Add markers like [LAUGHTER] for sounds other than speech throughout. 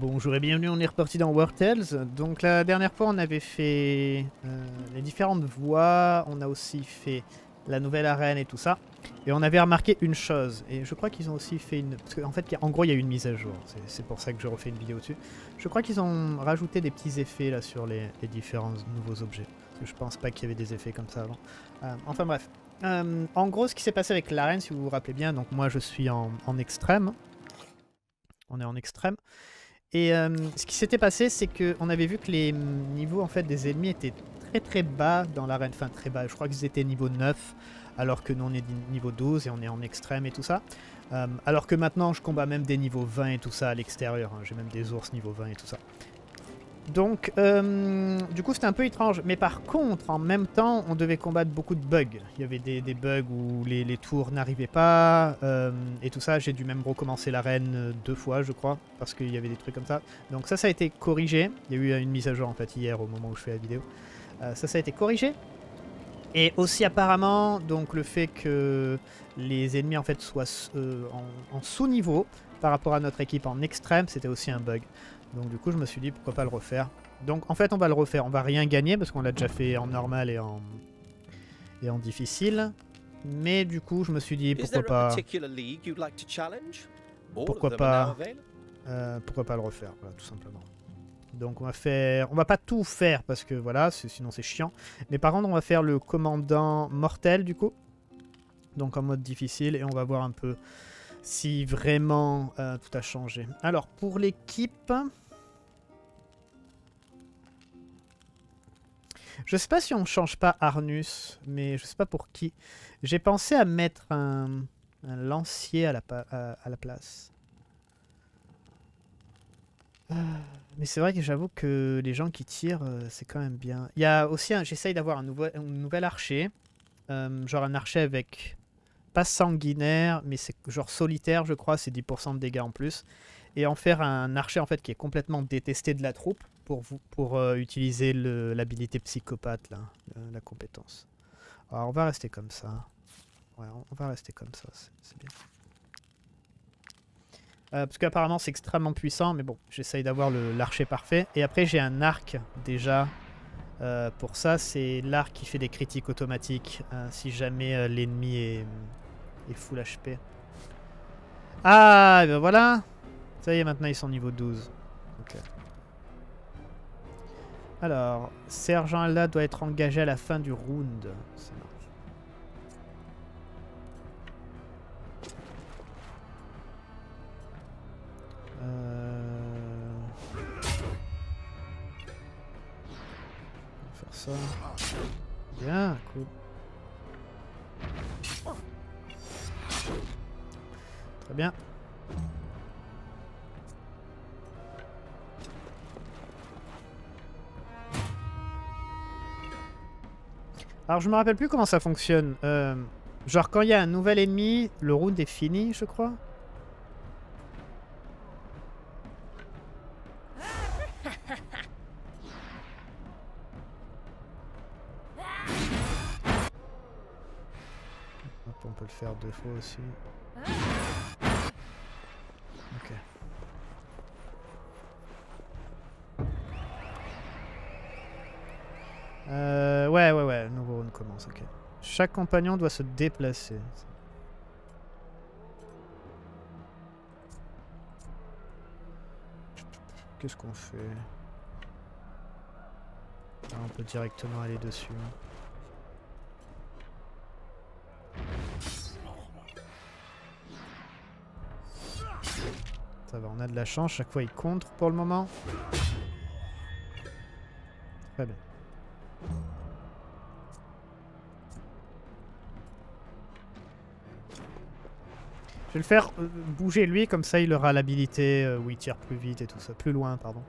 Bonjour et bienvenue, on est reparti dans War Tales. Donc la dernière fois on avait fait euh, les différentes voies, on a aussi fait la nouvelle arène et tout ça. Et on avait remarqué une chose, et je crois qu'ils ont aussi fait une... Parce qu'en fait, en gros, il y a eu une mise à jour, c'est pour ça que je refais une vidéo dessus. Je crois qu'ils ont rajouté des petits effets là sur les, différents nouveaux objets. Je pense pas qu'il y avait des effets comme ça avant. Euh, enfin bref. Euh, en gros, ce qui s'est passé avec l'arène, si vous vous rappelez bien, donc moi je suis en extrême. On est en extrême. Et euh, ce qui s'était passé, c'est qu'on avait vu que les niveaux en fait des ennemis étaient très très bas dans l'arène, enfin très bas, je crois qu'ils étaient niveau 9, alors que nous on est niveau 12 et on est en extrême et tout ça. Euh, alors que maintenant je combats même des niveaux 20 et tout ça à l'extérieur, hein. j'ai même des ours niveau 20 et tout ça. Donc, euh, du coup, c'était un peu étrange. Mais par contre, en même temps, on devait combattre beaucoup de bugs. Il y avait des, bugs où les, tours n'arrivaient pas euh, et tout ça. J'ai dû même recommencer l'arène euh, deux fois, je crois, parce qu'il y avait des trucs comme ça. Donc ça, ça a été corrigé. Il y a eu une mise à jour, en fait, hier, au moment où je fais la vidéo. ça, ça a été corrigé. Et aussi, apparemment, donc le fait que les ennemis, en fait, soient en sous-niveau par rapport à notre équipe en extrême, c'était aussi un bug. Donc du coup, je me suis dit pourquoi pas le refaire. Donc en fait, on va le refaire. On va rien gagner parce qu'on l'a déjà fait en normal et en et en difficile. Mais du coup, je me suis dit pourquoi pas pourquoi pas euh, pourquoi pas le refaire, voilà, tout simplement. Donc on va faire, on va pas tout faire parce que voilà, sinon c'est chiant. Mais par contre, on va faire le commandant mortel du coup. Donc en mode difficile et on va voir un peu si vraiment euh, tout a changé. Alors pour l'équipe, Je sais pas si on change pas Arnus, mais je sais pas pour qui. J'ai pensé à mettre un, lancier à la, place. Ah, mais c'est vrai que j'avoue que les gens qui tirent, euh, c'est quand même bien. Il aussi, j'essaye d'avoir un nouvel archer. Euh, genre un archer avec, pas sanguinaire, mais c'est genre solitaire, je crois, c'est 10% de dégâts en plus. Et en faire un archer en fait qui est complètement détesté de la troupe pour, vous, pour euh, utiliser l'habilité psychopathe, là, la compétence. Alors on va rester comme ça. Ouais, on va rester comme ça, c'est bien. Euh, parce qu'apparemment c'est extrêmement puissant, mais bon, j'essaye d'avoir l'archer parfait. Et après j'ai un arc déjà euh, pour ça, c'est l'arc qui fait des critiques automatiques si jamais l'ennemi est, est, full HP. Ah, ben voilà Ça y est, maintenant ils sont niveau 12. Ok. Alors, Sergent là doit être engagé à la fin du round. Euh... On va faire ça. Bien, cool. Très bien. Alors je me rappelle plus comment ça fonctionne. Euh, genre quand il y a un nouvel ennemi, le round est fini, je crois. on peut le faire deux fois aussi. Ok. Euh, ouais, ouais, ouais, nouveau round commence, ok. Chaque compagnon doit se déplacer. Qu'est-ce qu'on fait? Ah, On peut directement aller dessus. Ça va, on a de la chance, chaque fois il contre pour le moment. Très bien. Je vais le faire euh, bouger lui, comme ça il aura l'habilité euh, où il tire plus vite et tout ça. Plus loin, pardon.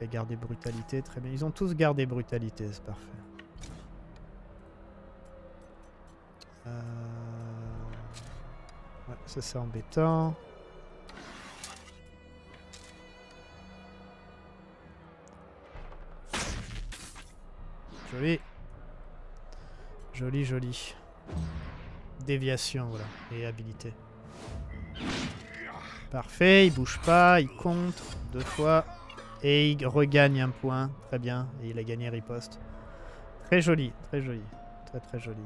il a gardé brutalité, très bien. Ils ont tous gardé brutalité, c'est parfait. Euh... Ouais, ça c'est embêtant. Joli. Joli, joli. Déviation, voilà. Et habilité. Parfait, il bouge pas, il contre deux fois. Et il regagne un point. Très bien. Et il a gagné riposte. Très joli, très joli. Très très joli.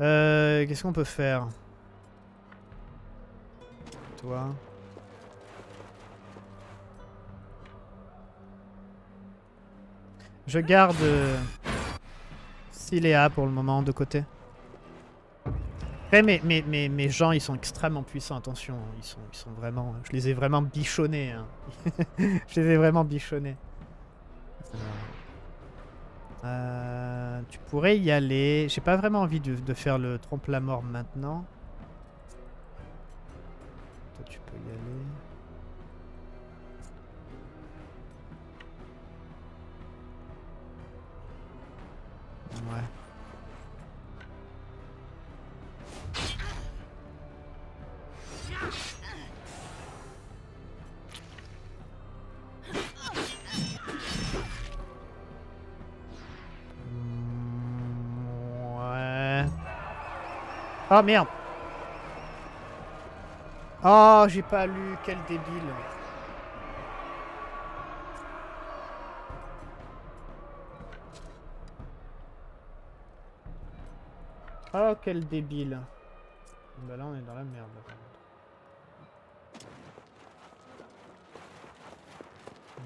Euh, Qu'est-ce qu'on peut faire? Toi. Je garde euh, Siléa pour le moment de côté. Après, mes, mes, mes, mes gens, ils sont extrêmement puissants, attention. hein. Ils sont, ils sont vraiment... Je les ai vraiment bichonnés. hein. [LAUGHS] je les ai vraiment bichonnés. Euh, tu pourrais y aller. J'ai pas vraiment envie de, de faire le trompe-la-mort maintenant. Ouais. Oh merde. Oh, j'ai pas lu, quel débile. Oh, quel débile. Bah là, on est dans la merde.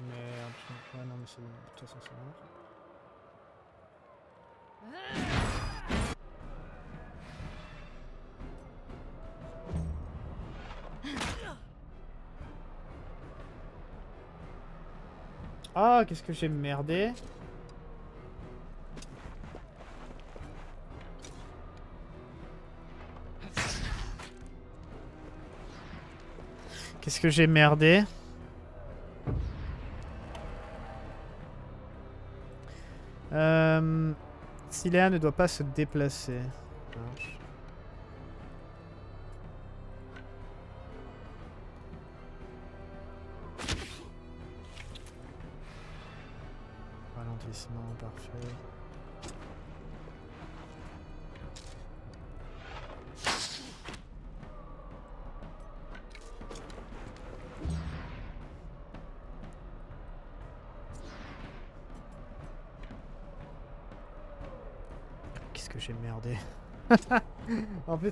Merde. je- Ouais, non, mais c'est. De toute façon, c'est mort. Ah, qu'est-ce que j'ai merdé? Qu'est-ce que j'ai merdé euh, ne doit pas se déplacer.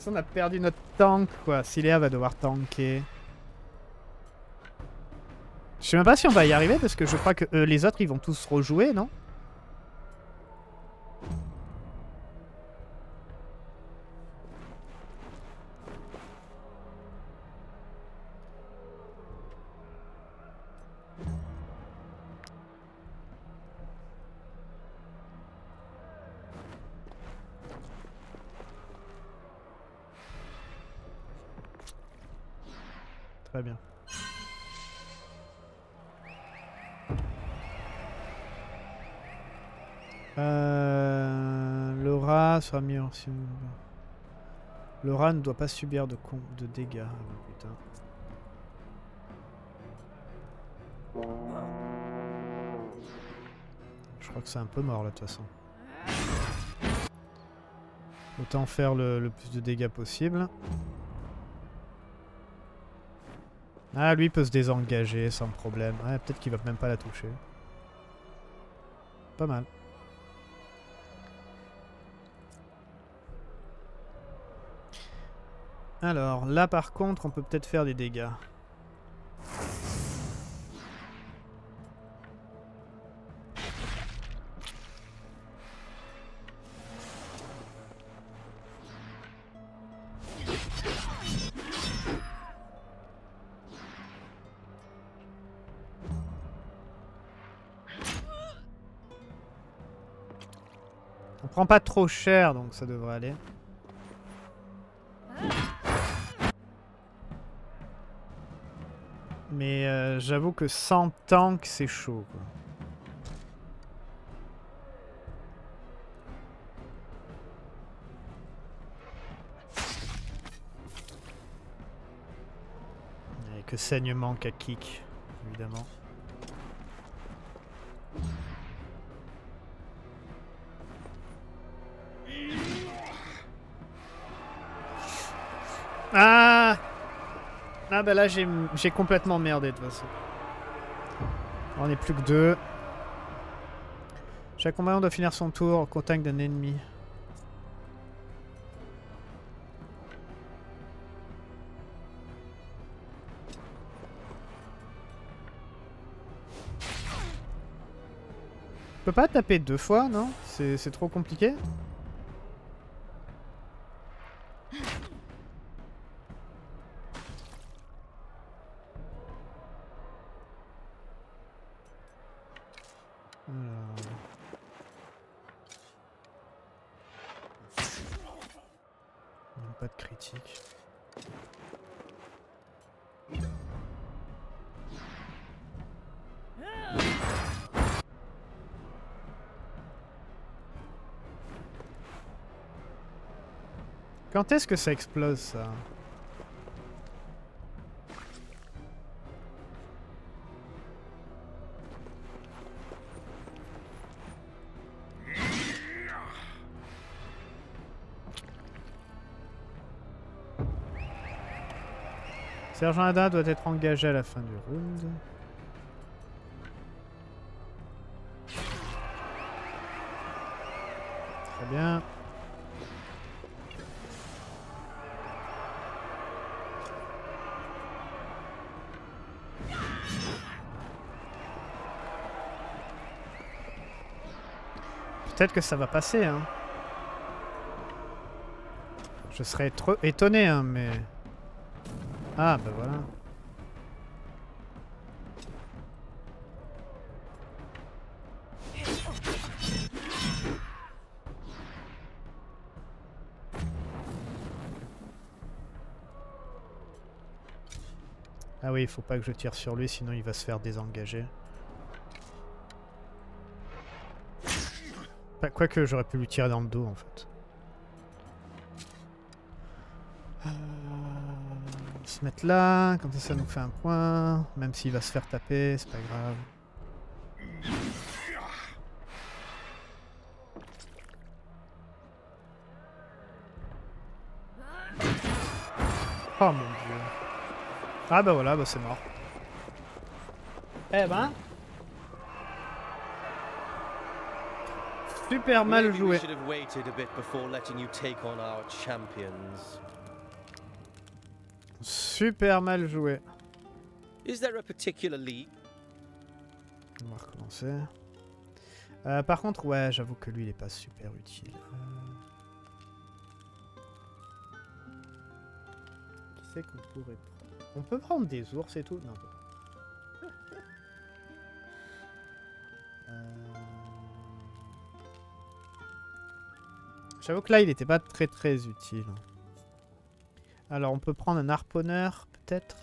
On a perdu notre tank, quoi. Siléa va devoir tanker. Je sais même pas si on va y arriver, parce que je crois que euh, les autres, ils vont tous rejouer, non? Très bien. Euh, rat sera en... si- rat ne doit pas subir de, con- de dégâts. Je crois que c'est un peu mort là de toute façon. Autant faire le plus de dégâts possible. Ah, lui peut se désengager sans problème. Ouais, peut-être qu'il va même pas la toucher. Pas mal. Alors, là par contre, on peut peut-être faire des dégâts. Pas trop cher, donc ça devrait aller. Mais euh, j'avoue que sans tank, c'est chaud. Quoi. Il n'y a que saignement qu'à kick, évidemment. Ah bah là j'ai complètement merdé de toute façon. On est plus que deux. Chaque combattant doit finir son tour au contact d'un ennemi. Je peux pas taper deux fois, non? C'est trop compliqué Quand est-ce que ça explose ça? Sergent Ada doit être engagé à la fin du round. Très bien. Peut-être que ça va passer, hein. Je serais trop étonné, hein, mais... Ah, bah voilà. Ah oui, il faut pas que je tire sur lui, sinon il va se faire désengager. Quoique j'aurais pu lui tirer dans le dos en fait. Se mettre là, comme ça ça nous fait un point. Même s'il va se faire taper, c'est pas grave. Oh mon dieu. Ah bah voilà, bah c'est mort. Eh ben... Super mal joué. Super mal joué. On va recommencer. Euh, par contre, ouais, j'avoue que lui, il est pas super utile. Euh. Qui c'est qu'on pourrait prendre? On peut prendre des ours et tout? Non, J'avoue que là, il n'était pas très très utile. Alors, on peut prendre un harponneur, peut-être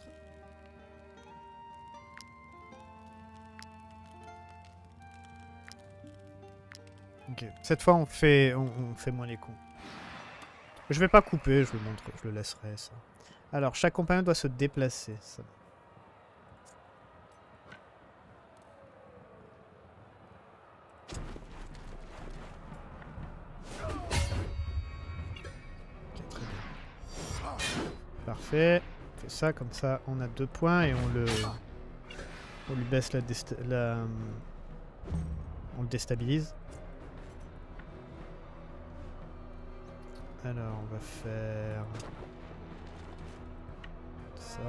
Ok, cette fois, on fait, on, fait moins les cons. Je vais pas couper, je le montre, je le laisserai, ça. Alors, chaque compagnon doit se déplacer. Ça. Parfait. On fait ça, comme ça on a deux points et on le... On lui baisse la... la on le déstabilise. Alors on va faire... Ça.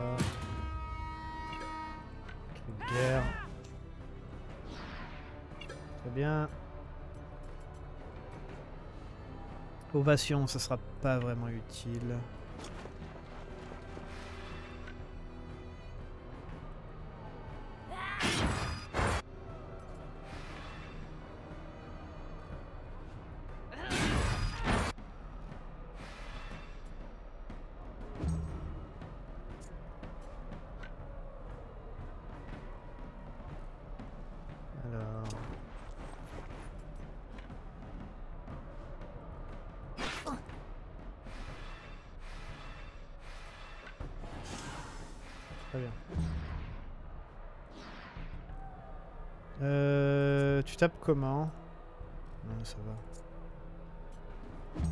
guerre. Très bien. Ovation, ça sera pas vraiment utile. Comment? Non, ça va.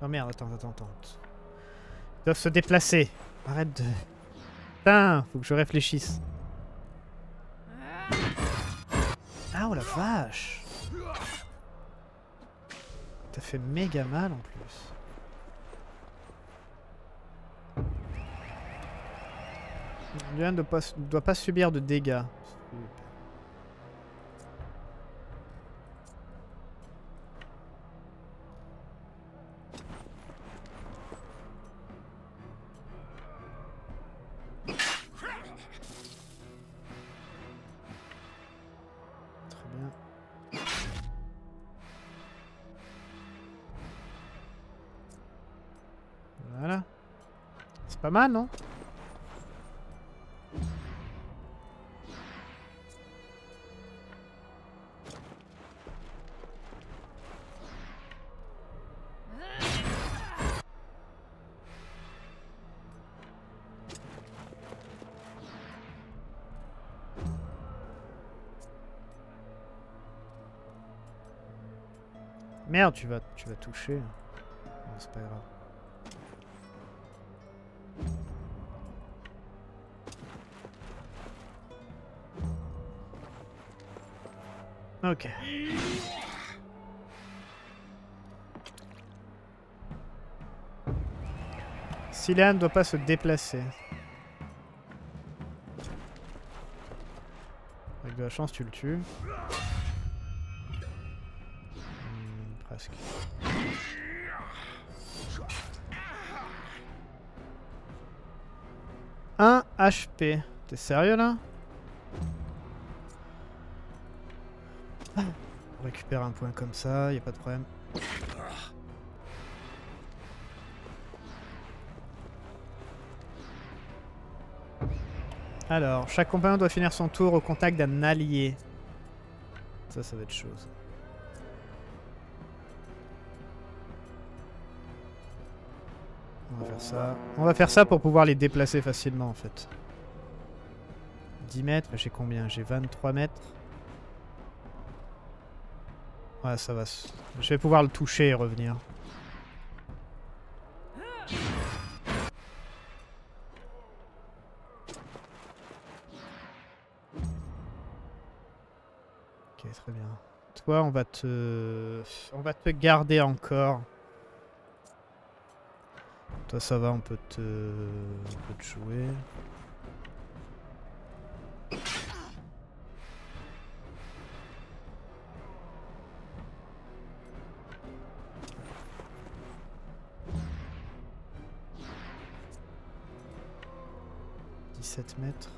Oh merde, attends, attends, attends. doivent se déplacer. Arrête de... Putain, faut que je réfléchisse. Ah oh la vache T'as fait méga mal en plus. Luan ne doit pas subir de dégâts. C'est pas mal, non Merde, tu vas, tu vas toucher. C'est pas grave. Ok. Silan ne doit pas se déplacer. Avec de la chance, tu le tues. Hmm, presque. Un HP. T'es sérieux là? Un point comme ça, y a pas de problème. Alors, chaque compagnon doit finir son tour au contact d'un allié. Ça, ça va être chose. On va faire ça. On va faire ça pour pouvoir les déplacer facilement en fait. 10 mètres, j'ai combien? J'ai 23 mètres? Ça va. Je vais pouvoir le toucher et revenir. Ok, très bien. Toi, on va te... On va te garder encore. Toi, ça va, on peut te... On peut te jouer. 17 mètres.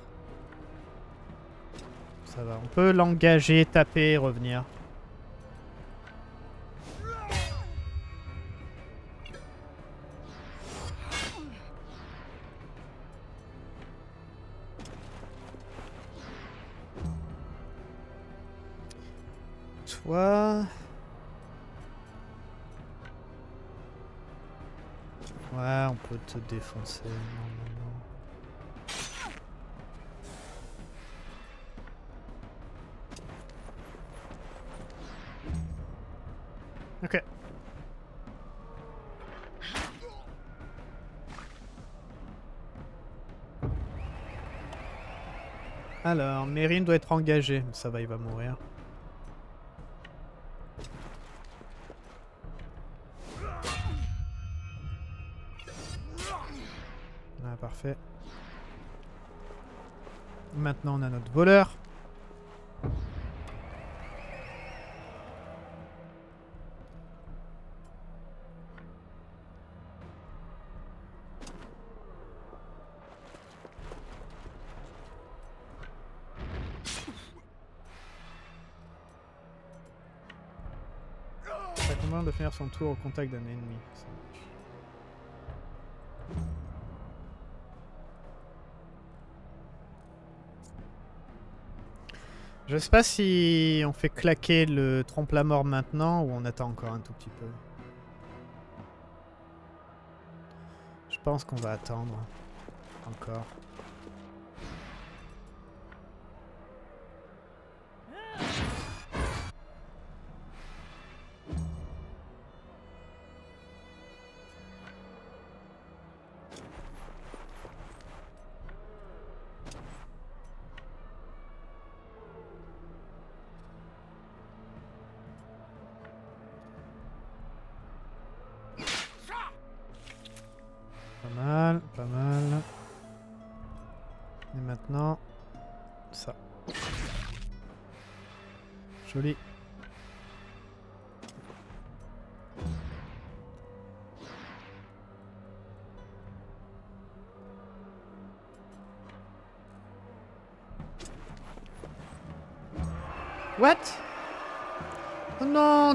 Ça va, on peut l'engager, taper, revenir. Toi... Ouais, on peut te défoncer. Alors, Mérine doit être engagé. Ça va, il va mourir. Ah, parfait. Maintenant, on a notre voleur. Son tour au contact d'un ennemi. Je sais pas si on fait claquer le trompe-la-mort maintenant ou on attend encore un tout petit peu. Je pense qu'on va attendre. Encore.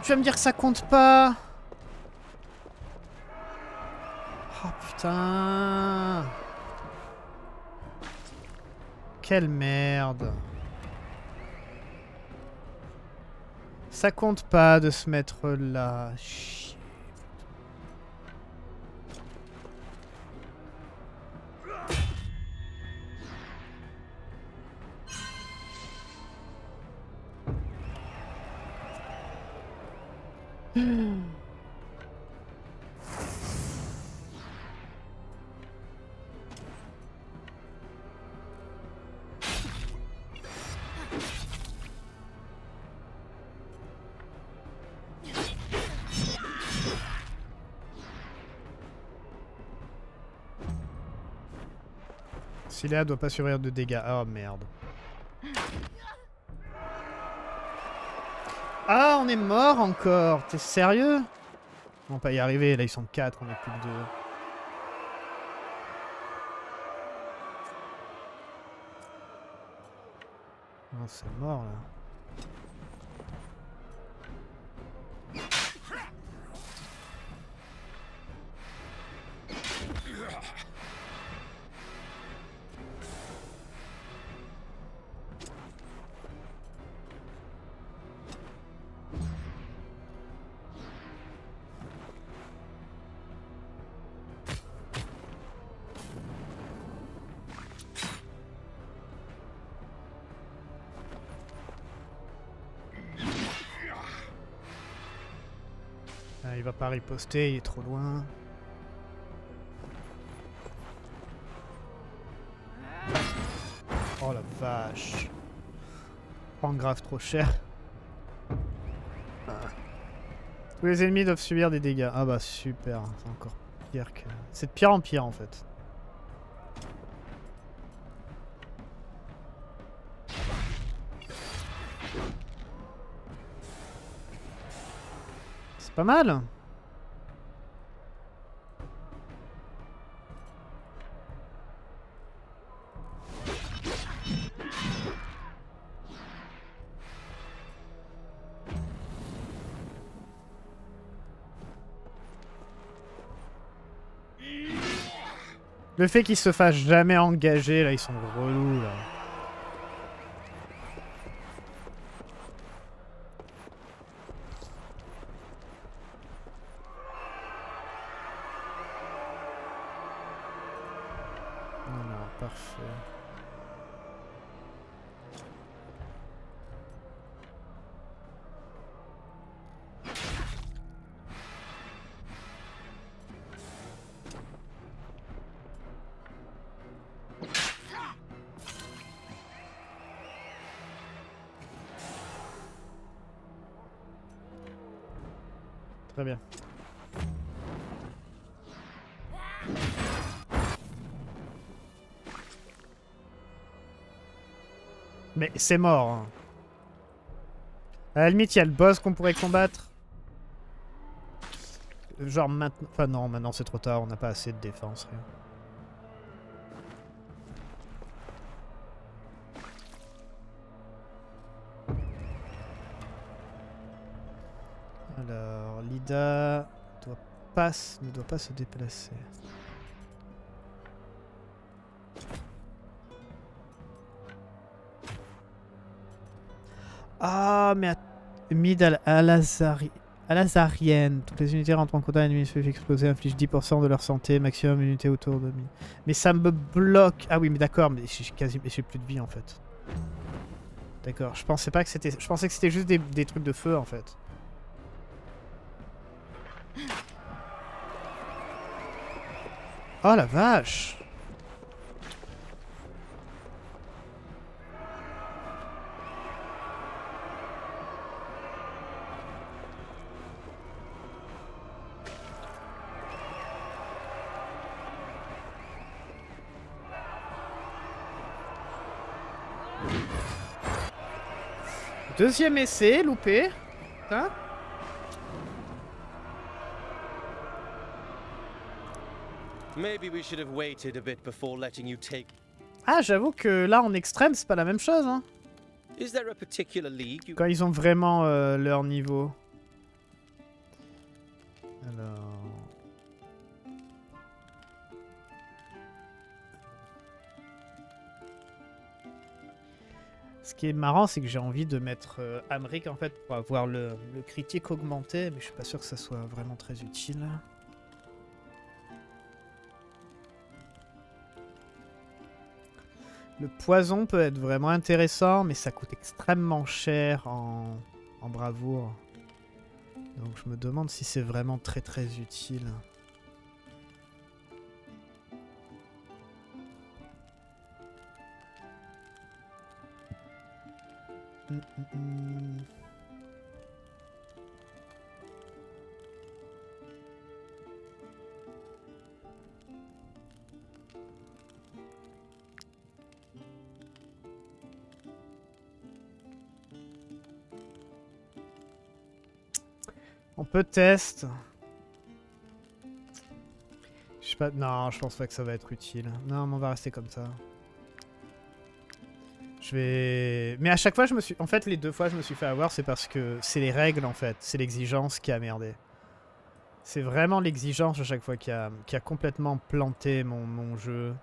Tu vas me dire que ça compte pas. Oh putain. Quelle merde. Ça compte pas de se mettre là. Cilia doit pas subir de dégâts. Oh merde. Ah, on est mort encore. T'es sérieux? On va pas y arriver. Là, ils sont 4, on est plus que 2. Oh, c'est mort là. Pas riposter, il est trop loin. Oh la vache. Prends grave trop cher. Tous les ennemis doivent subir des dégâts. Ah bah super, c'est encore pire que... C'est de pire en pire en fait. C'est pas mal Le fait qu'ils se fassent jamais engager, là, ils sont relous, là. Non, non, parfait. Très bien. Mais c'est mort. hein. À la limite, il y a le boss qu'on pourrait combattre. Genre maintenant... Enfin non, maintenant c'est trop tard, on n'a pas assez de défense. rien. Ne doit pas se déplacer. Ah, mais mid à, l- à Lazari- à Lazarienne. Toutes les unités rentrent en contact avec l'ennemi se fait exploser, inflige 10% de leur santé, maximum unité autour de lui. Mais ça me bloque. Ah oui, mais d'accord, mais j'ai plus de vie en fait. D'accord, je pensais pas que c'était, je pensais que c'était juste des trucs de feu en fait. Oh la vache Deuxième essai, loupé. Hein Maybe we should have waited a bit before letting you take. Ah, j'avoue que là, en extrême, c'est pas la même chose. Hein. Quand ils ont vraiment euh, leur niveau. Alors... Ce qui est marrant, c'est que j'ai envie de mettre euh, Amric en fait pour avoir le, le critique augmenté, mais je suis pas sûr que ça soit vraiment très utile. Le poison peut être vraiment intéressant, mais ça coûte extrêmement cher en, bravoure. Donc je me demande si c'est vraiment très très utile. Hum, hum, peut test. Je sais pas. Non, je pense pas que ça va être utile. Non, mais on va rester comme ça. Je vais. Mais à chaque fois, je me suis. En fait, les deux fois, je me suis fait avoir, c'est parce que c'est les règles, en fait. C'est l'exigence qui a merdé. C'est vraiment l'exigence à chaque fois qui a... qui a complètement planté mon, mon jeu.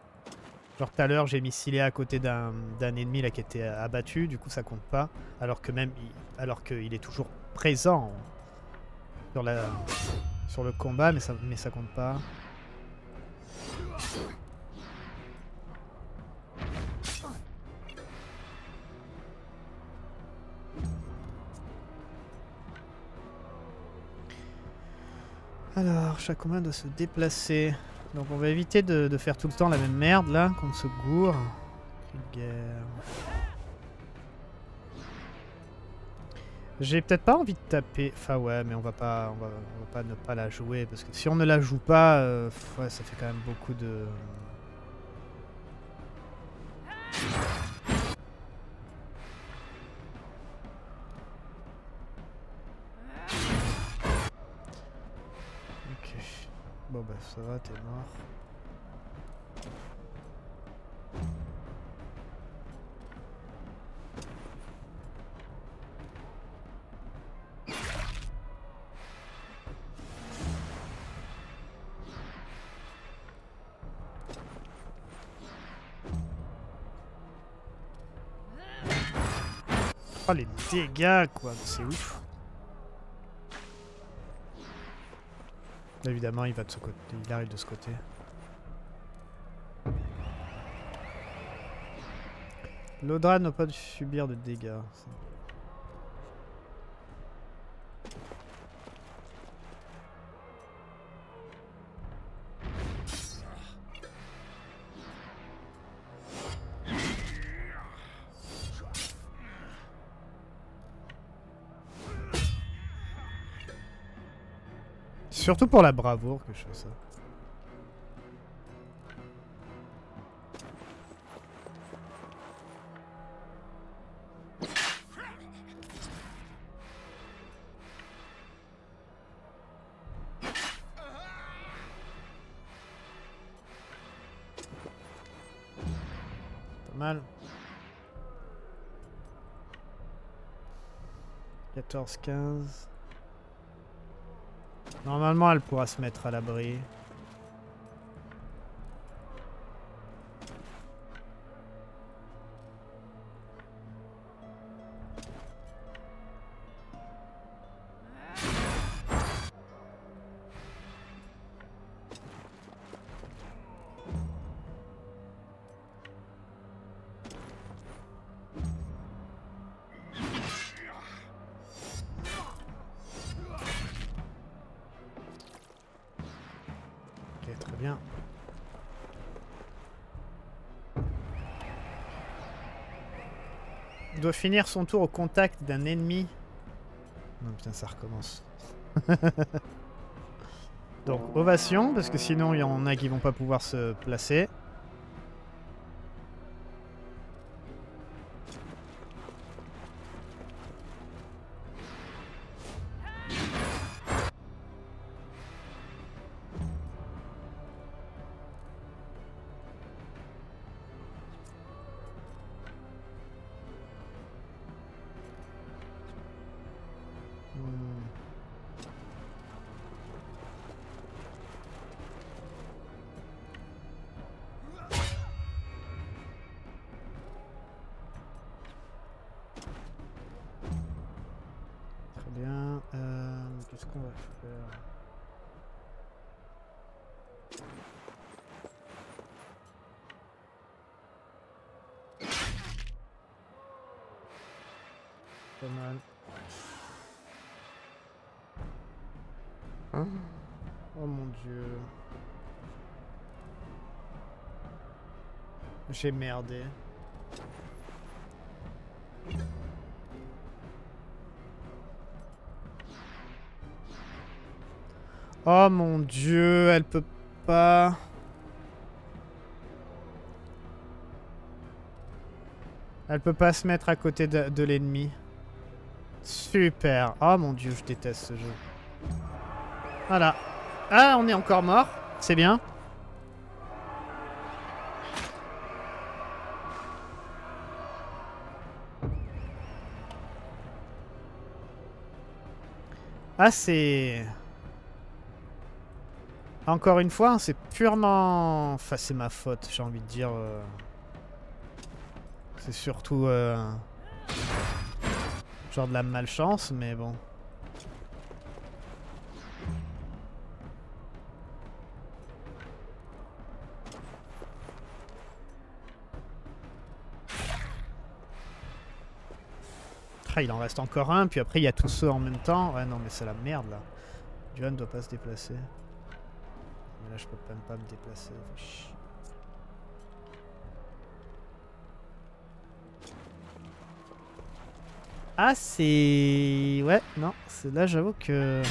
Genre tout à l'heure, j'ai mis à côté d'un ennemi là qui était abattu, du coup ça compte pas. Alors que même, alors qu'il est toujours présent sur, la, sur le combat, mais ça, mais ça compte pas. Alors, chaque combat doit se déplacer. Donc on va éviter de, faire tout le temps la même merde là, qu'on se gourre. J'ai peut-être pas envie de taper. Enfin ouais, mais on va pas, on va, pas ne pas la jouer parce que si on ne la joue pas, euh, ouais, ça fait quand même beaucoup de. Ok. Bon bah ça va, t'es mort. Dégâts quoi, c'est ouf. Évidemment il va de ce côté, il arrive de ce côté. L'audra n'a pas de subir de dégâts. Surtout pour la bravoure que je fais ça. Pas mal. 14, 15. Normalement, elle pourra se mettre à l'abri. Finir son tour au contact d'un ennemi. Non putain, ça recommence. [LAUGHS] Donc, ovation, parce que sinon il y en a qui vont pas pouvoir se placer. Oh mon dieu, elle peut pas... Elle peut pas se mettre à côté de, de l'ennemi. Super. Oh mon dieu, je déteste ce jeu. Voilà. Ah, on est encore mort. C'est bien. Ah, c'est... Encore une fois, c'est purement... Enfin, c'est ma faute, j'ai envie de dire. euh. C'est surtout... euh, Genre de la malchance, mais bon. Il en reste encore un, puis après il y a tous ceux en même temps. Ouais, non, mais c'est la merde là. Johan doit pas se déplacer. Mais là, je peux même pas me déplacer. Ah, c'est. Ouais, non, c'est là, j'avoue que.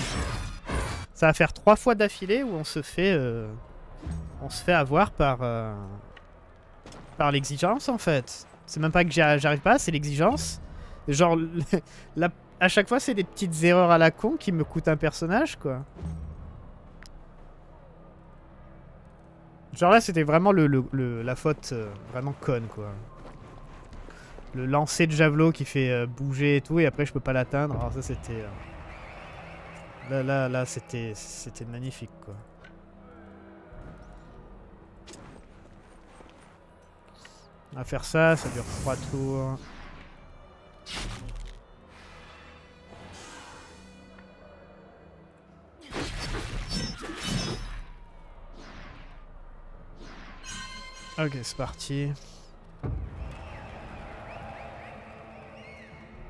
Ça va faire trois fois d'affilée où on se fait. euh, On se fait avoir par. euh, Par l'exigence en fait. C'est même pas que j'arrive pas, c'est l'exigence. Genre, [LAUGHS] la- à chaque fois, c'est des petites erreurs à la con qui me coûtent un personnage, quoi. Genre là, c'était vraiment la faute euh, vraiment conne, quoi. Le lancer de javelot qui fait euh, bouger et tout, et après je peux pas l'atteindre. Alors ça, c'était... euh, Là, là, là, c'était c'était magnifique, quoi. On va faire ça, ça dure 3 tours. Ok, c'est parti.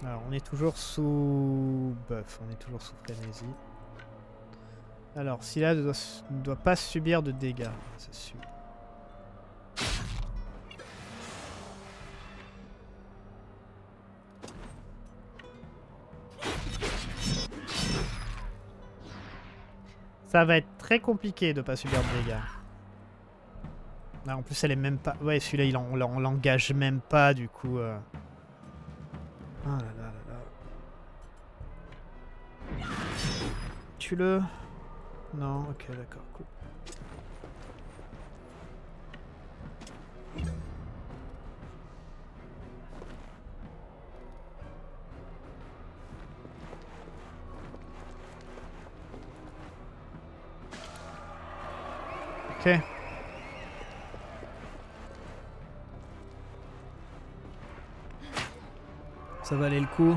Alors, on est toujours sous buff, on est toujours sous frénésie. Alors, Scylla ne doit, pas subir de dégâts, c'est sûr. Ça va être très compliqué de pas subir de dégâts. Ah, en plus, elle est même pas. Ouais, celui-là, on on l'engage même pas, du coup. euh. Ah là là là là. Tue-le. Non, ok, d'accord, cool. Ok. Ça valait le coup.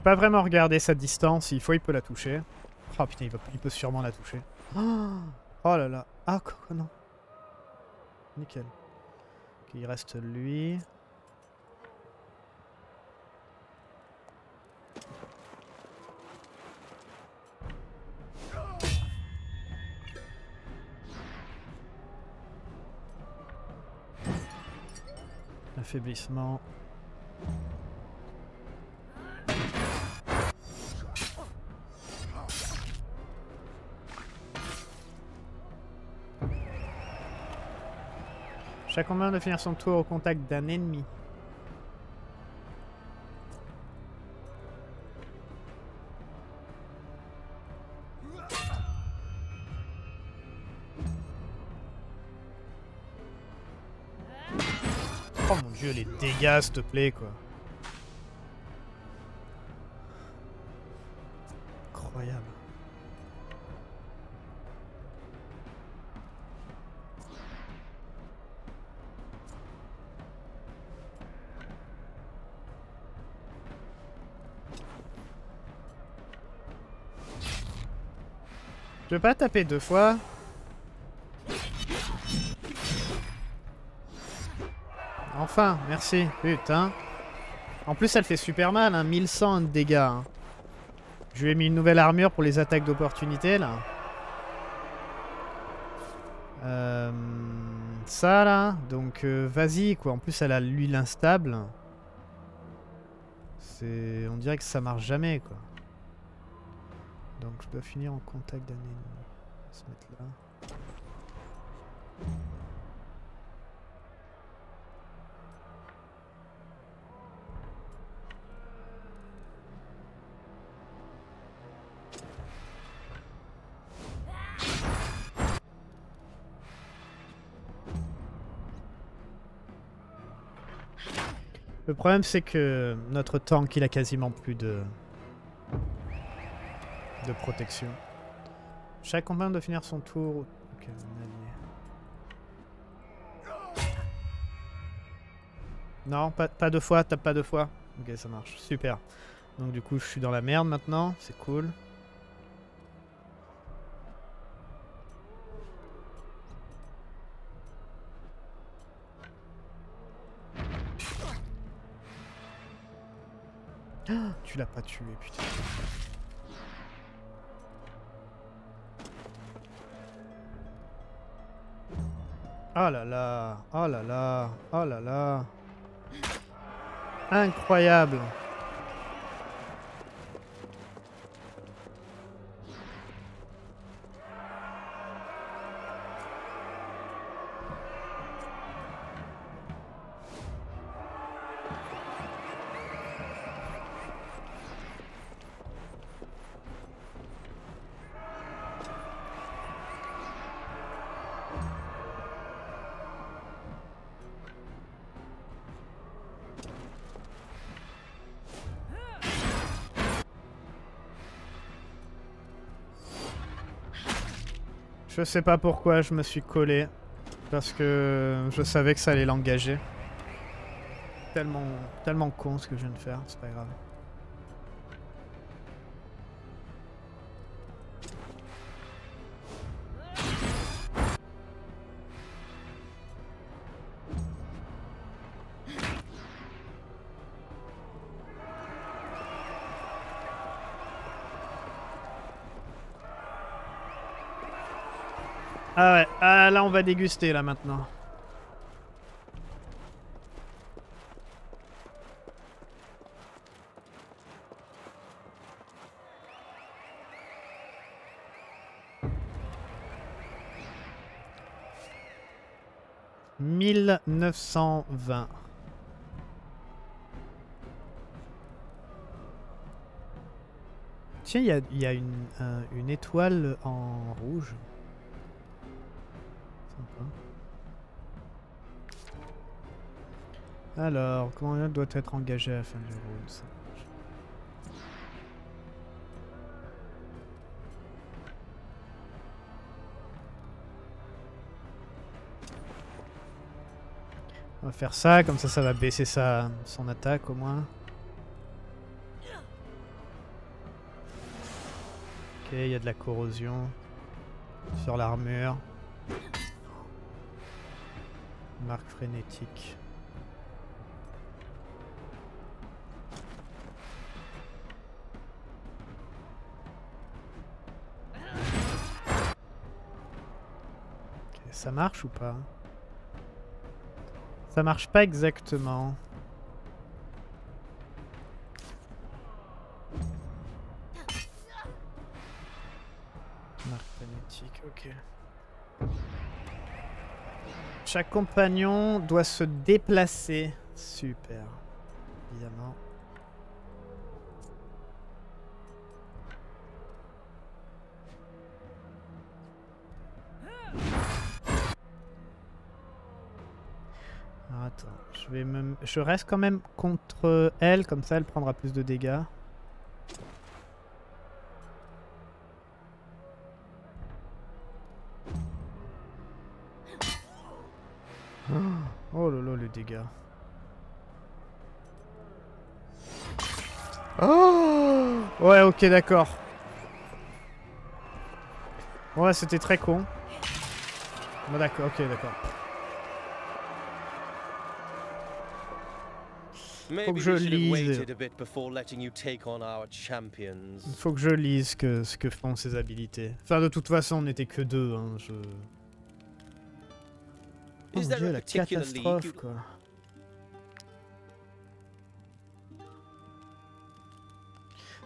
J'ai pas vraiment regardé sa distance, s'il faut il peut la toucher. Oh putain, il, va- il peut sûrement la toucher. Oh, oh là là. Ah non. Nickel. Ok, il reste lui. Affaiblissement. Chaque combattant doit finir son tour au contact d'un ennemi? Oh mon dieu, les dégâts, s'il te plaît, quoi. Je peux pas taper deux fois Enfin, merci. Putain. En plus, elle fait super mal, hein. 1100 de dégâts. hein. Je lui ai mis une nouvelle armure pour les attaques d'opportunité, là. Euh, ça, là. Donc, euh, vas-y, quoi. En plus, elle a l'huile instable. C'est... On dirait que ça marche jamais, quoi. Donc, je dois finir en contact d'un. Le problème c'est que notre tank il a quasiment plus de protection. Chaque compagnon doit finir son tour. Allié. Non, pas, deux fois, tape pas deux fois. Ok, ça marche, super. Donc du coup je suis dans la merde maintenant, c'est cool. [GASPS] Tu l'as pas tué, putain. Oh là là, oh là là, oh là là. Incroyable. Je sais pas pourquoi je me suis collé. Parce que je savais que ça allait l'engager. Tellement, tellement con ce que je viens de faire, c'est pas grave. On va déguster là maintenant. Mille neuf cent vingt. Tiens, il y a, une étoile en rouge. Alors, comment doit être engagé à la fin du round ça. On va faire ça, comme ça ça va baisser sa, son attaque au moins. Ok, il y a de la corrosion sur l'armure. Marque frénétique. Ça marche ou pas? Ça marche pas exactement. Marque frénétique, ok. Chaque compagnon doit se déplacer. Super. Évidemment. Alors, attends. Je, vais je reste quand même contre elle, comme ça elle prendra plus de dégâts. Dégâts. Oh Ouais, ok, d'accord. Ouais, c'était très con. Bon, d'accord, ok, d'accord. Maybe que je lise. faut que je lise que, ce que font ses habilités. Enfin, de toute façon, on n'était que deux. Hein, je... Oh mon dieu, la catastrophe, quoi.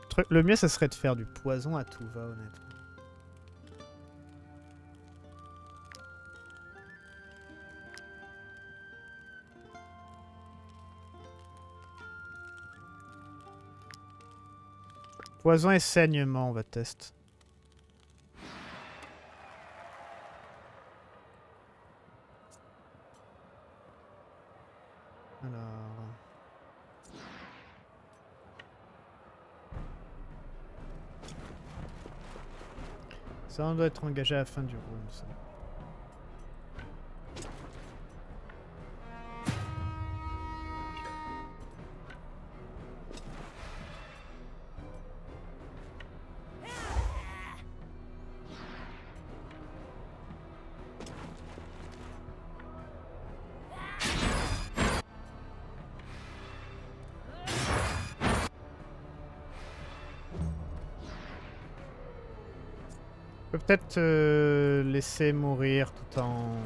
Truc- Le mieux, ça serait de faire du poison à tout va, honnêtement. Poison et saignement, on va tester. Alors... Ça, on doit être engagé à la fin du round, peut-être euh, laisser mourir tout en...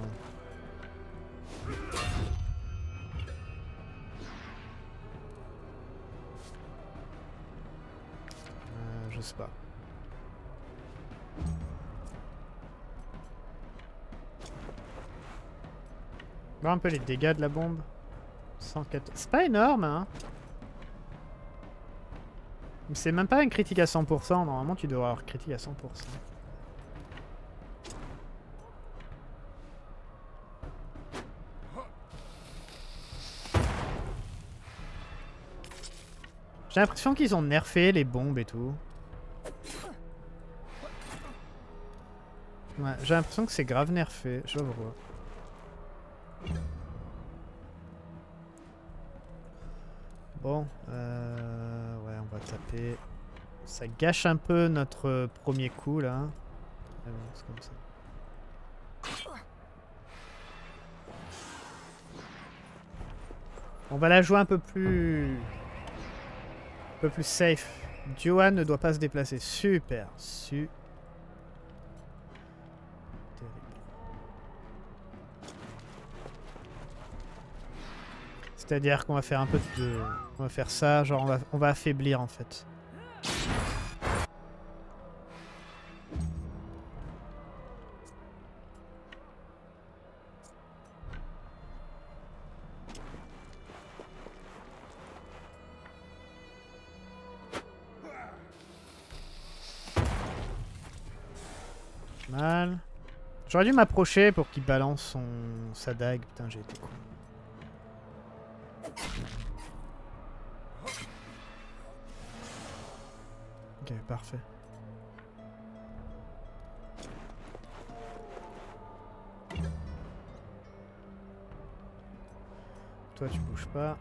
Euh, je sais pas. Voir un peu les dégâts de la bombe. 104... C'est pas énorme, hein C'est même pas un critique à 100%, normalement tu devrais avoir critique à 100%. J'ai l'impression qu'ils ont nerfé les bombes et tout. J'ai l'impression que c'est grave nerfé, je vois. Bon, euh, ouais, on va taper. Ça gâche un peu notre premier coup là. Ça. On va la jouer un peu plus... Un peu plus safe. Johan ne doit pas se déplacer. Super. Su... Terrible. C'est-à-dire qu'on va faire un peu de... On va faire ça, genre va, on va affaiblir en fait. J'aurais dû m'approcher pour qu'il balance son sa dague. Putain, j'ai été con. Ok, parfait. Toi, tu bouges pas.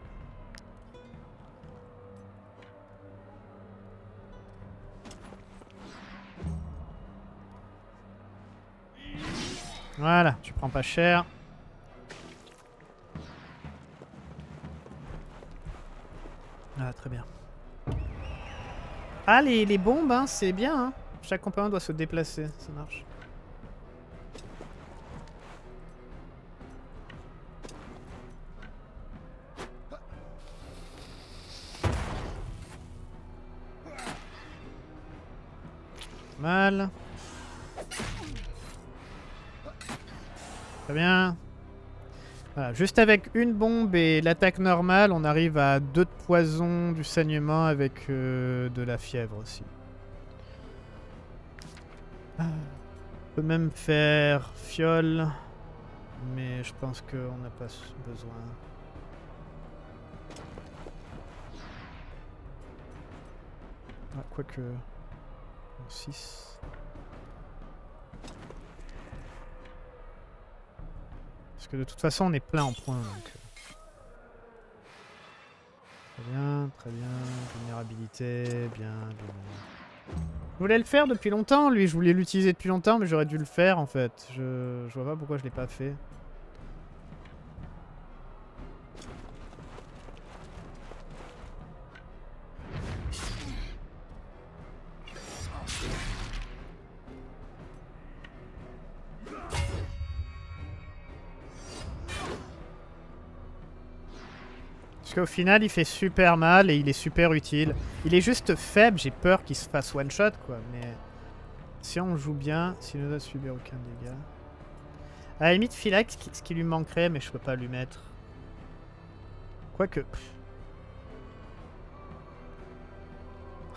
Voilà, tu prends pas cher. Ah, très bien. Ah, les, bombes, hein, c'est bien. Hein. Chaque compagnon doit se déplacer, ça marche. Mal. Juste avec une bombe et l'attaque normale, on arrive à deux de poison, du saignement avec euh, de la fièvre aussi. Ah, on peut même faire fiole, mais je pense qu'on n'a pas besoin. Ah, quoique... 6... que de toute façon, on est plein en points. Donc... euh. Très bien, très bien. Vulnérabilité, bien, bien, bien. Je voulais le faire depuis longtemps, lui. Je voulais l'utiliser depuis longtemps, mais j'aurais dû le faire, en fait. Je, je vois pas pourquoi je l'ai pas fait. Qu'au final, il fait super mal et il est super utile. Il est juste faible, j'ai peur qu'il se fasse one shot, quoi. Mais si on joue bien, s'il ne doit subir aucun dégât. À la limite, Philax, ce qui lui manquerait, mais je peux pas lui mettre. Quoique.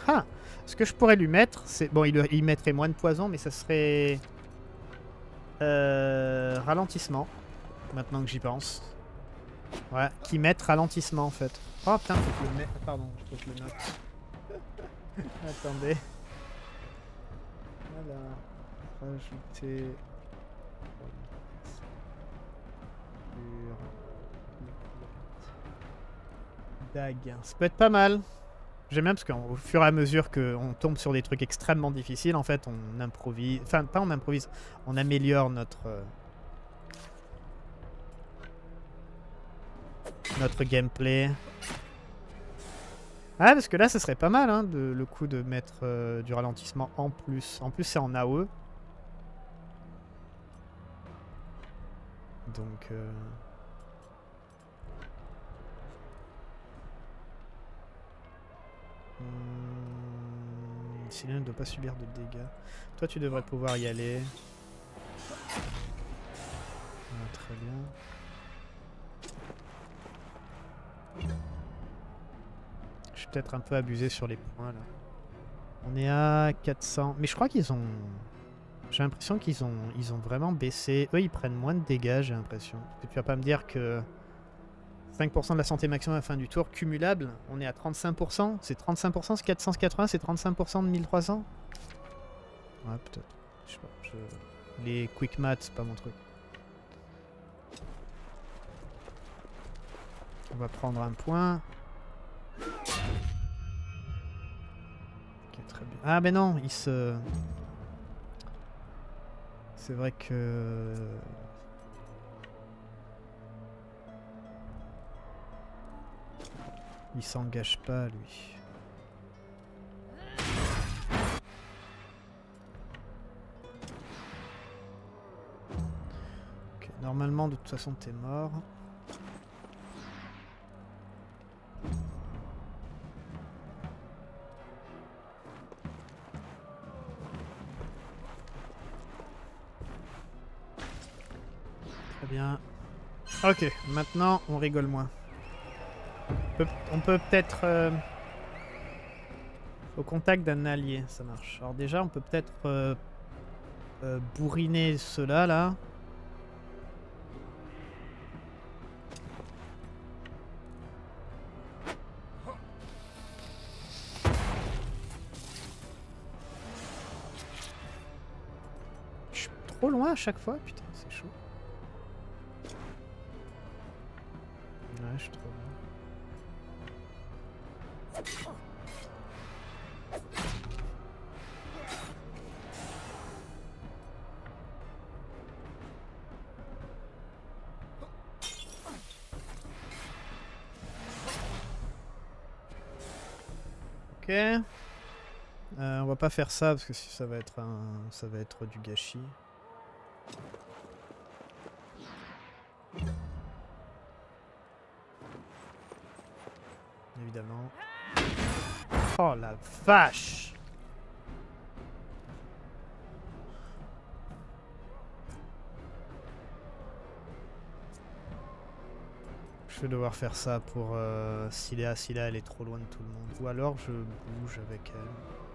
Ah Ce que je pourrais lui mettre, c'est. Bon, il, il mettrait moins de poison, mais ça serait. Euh, ralentissement. Maintenant que j'y pense. Ouais, qui mettent ralentissement en fait. Oh putain, faut que je le mette. Pardon, faut que je le note. [LAUGHS] Attendez. Voilà. Rajouter. Dag. Ça peut être pas mal. J'aime bien parce qu'au fur et à mesure qu'on tombe sur des trucs extrêmement difficiles, en fait, on improvise. Enfin, pas on improvise, on améliore notre. Notre gameplay. Ah, parce que là, ce serait pas mal, hein, de, le coup de mettre euh, du ralentissement en plus. En plus, c'est en AOE. Donc... Euh... Sinon, ne doit pas subir de dégâts. Toi, tu devrais pouvoir y aller. Ah, très bien. Je suis peut-être un peu abusé sur les points là. On est à 400. Mais je crois qu'ils ont. J'ai l'impression qu'ils ont, ils ont vraiment baissé. Eux, ils prennent moins de dégâts, j'ai l'impression. Tu vas pas me dire que 5% de la santé maximum à la fin du tour, cumulable, on est à 35%. C'est 35%, c'est 480, c'est 35% de 1300 Ouais, peut-être. Je- Les quick maths, c'est pas mon truc. On va prendre un point. Ah, mais non, il se. C'est vrai que. Il s'engage pas, lui. Normalement, de toute façon, t'es mort. Ok, maintenant on rigole moins. On peut- peut-être... euh, Au contact d'un allié, ça marche. Alors déjà, on peut peut-être euh, euh, bourriner ceux-là, là. Je suis trop loin à chaque fois, putain, faire ça parce que si ça va être un, ça va être du gâchis. Évidemment. Oh la vache Je vais devoir faire ça pour euh, Scylla. Scylla, elle est trop loin de tout le monde. Ou alors je bouge avec elle.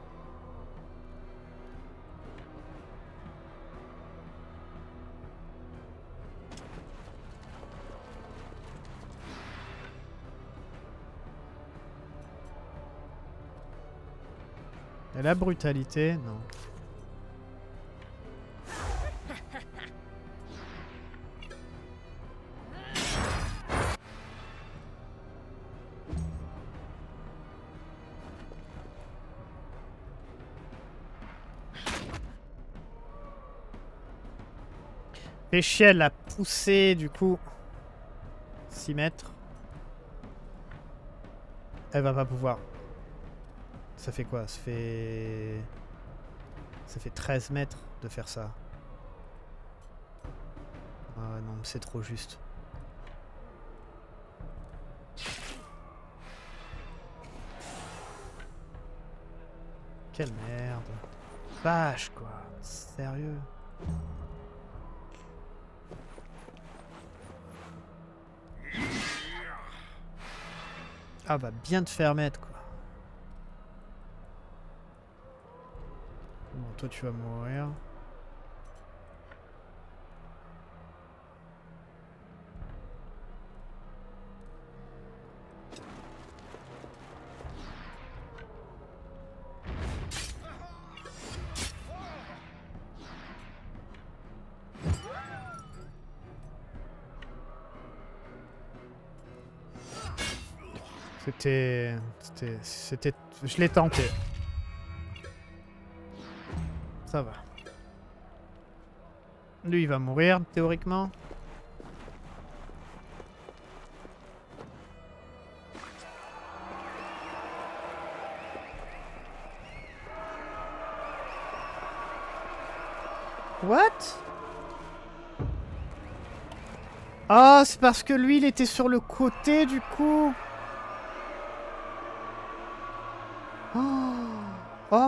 La brutalité, non. Fait chier, elle l'a poussé du coup. 6 mètres. Elle va pas pouvoir. Ça fait quoi? Ça fait... Ça fait 13 mètres de faire ça. Ah non, c'est trop juste. Quelle merde. Vache quoi. Sérieux. Ah bah bien te faire mettre quoi. Bon toi tu vas mourir. C'était... C'était... C'était... Je l'ai tenté. Lui, il va mourir, théoriquement. What? Ah, c'est parce que lui, il était sur le côté, du coup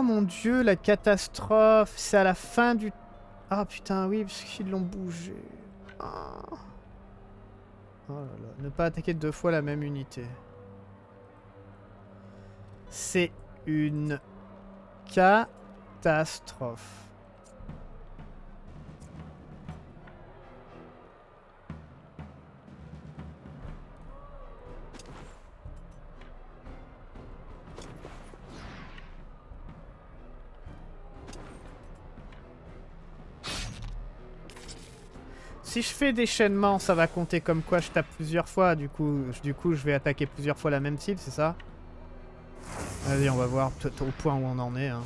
mon dieu, la catastrophe. C'est à la fin du... Ah putain, oui, parce qu'ils l'ont bougé. Ah. Oh là là. Ne pas attaquer deux fois la même unité. C'est une catastrophe. Si je fais déchaînement, ça va compter comme quoi je tape plusieurs fois. Du coup, du coup je vais attaquer plusieurs fois la même cible, c'est ça? Vas-y, on va voir au point où on en est. Hein.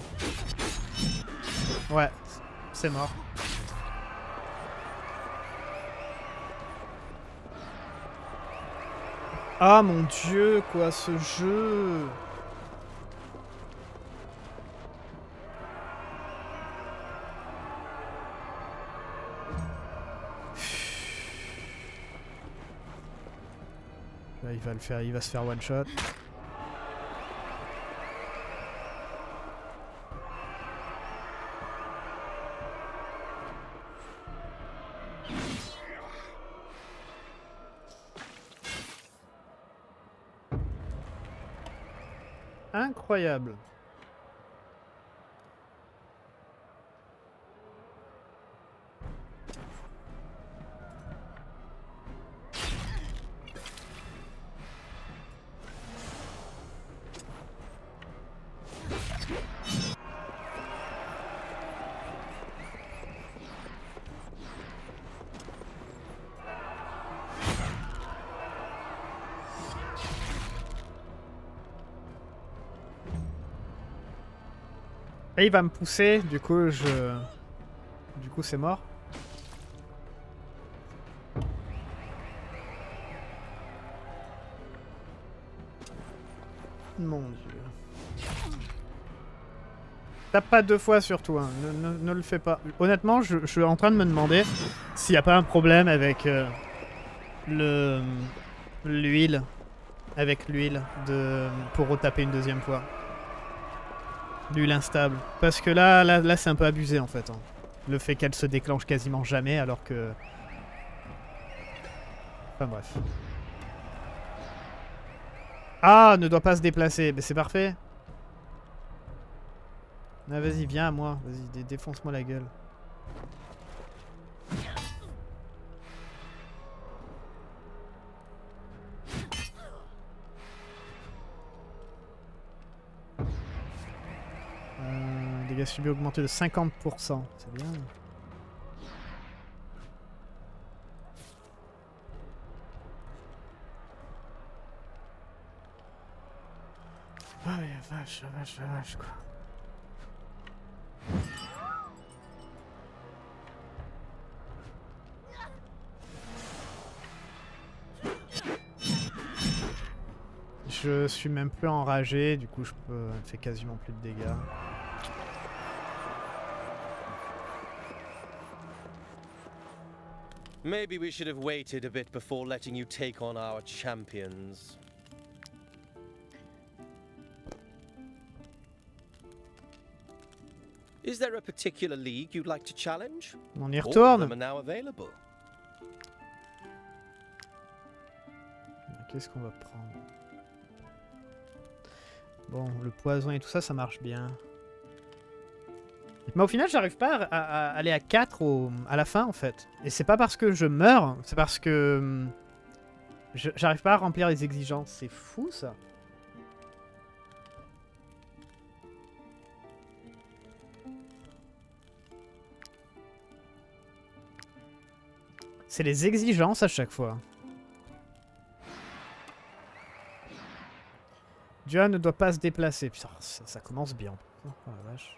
Ouais, c'est mort. Ah mon dieu, quoi, ce jeu va le faire, il va se faire one shot. Incroyable. Et il va me pousser, du coup je... Du coup c'est mort. Mon dieu. Tape pas deux fois surtout, hein. ne, le fais pas. Honnêtement, je, suis en train de me demander s'il n'y a pas un problème avec euh, le l'huile. Avec l'huile de pour retaper une deuxième fois. L'huile instable. Parce que là, là, là c'est un peu abusé en fait. Hein. Le fait qu'elle se déclenche quasiment jamais alors que... Enfin bref. Ah, ne doit pas se déplacer. Mais c'est parfait. Ah, vas-y, viens à moi. Vas-y, défonce-moi la gueule. Dégâts subis augmentés de 50%. C'est bien. Ouais, vache, vache, vache, quoi. Je suis même plus enragé, du coup je peux fais quasiment plus de dégâts. Maybe we should have waited a bit before letting you take on our champions. Is there a particular league you'd like to challenge? On y All of retourne them are now available. Qu'est-ce qu'on va prendre? Bon, le poison et tout ça, ça marche bien. Mais au final, j'arrive pas à, aller à 4 au- à la fin, en fait. Et c'est pas parce que je meurs, c'est parce que... hum, J'arrive pas à remplir les exigences. C'est fou, ça. C'est les exigences à chaque fois. John ne doit pas se déplacer. Putain, ça, ça commence bien. Oh la vache.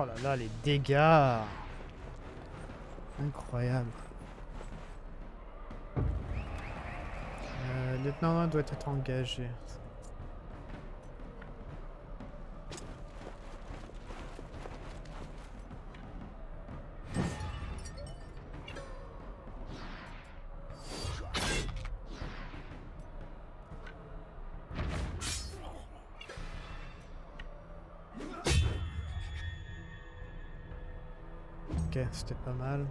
Oh là là, les dégâts Incroyable. Euh, le lieutenant doit être engagé. C'était pas mal.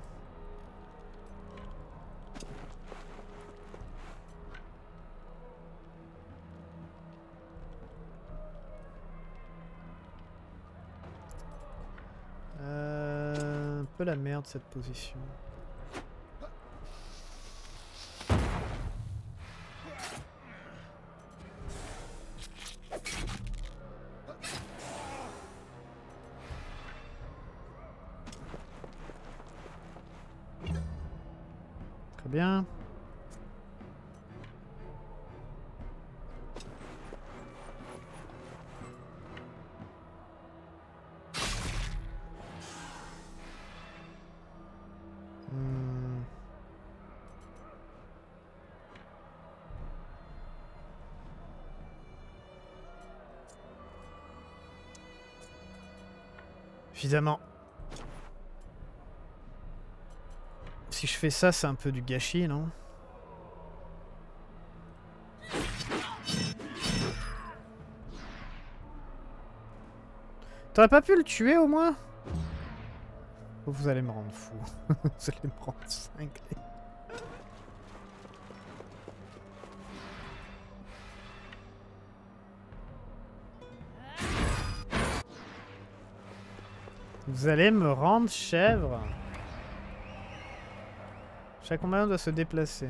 Euh, un peu la merde cette position. Évidemment. Si je fais ça, c'est un peu du gâchis, non? T'aurais pas pu le tuer au moins? Vous allez me rendre fou. [LAUGHS] Vous allez me rendre cinglé. Vous allez me rendre chèvre. Chaque combattant doit se déplacer.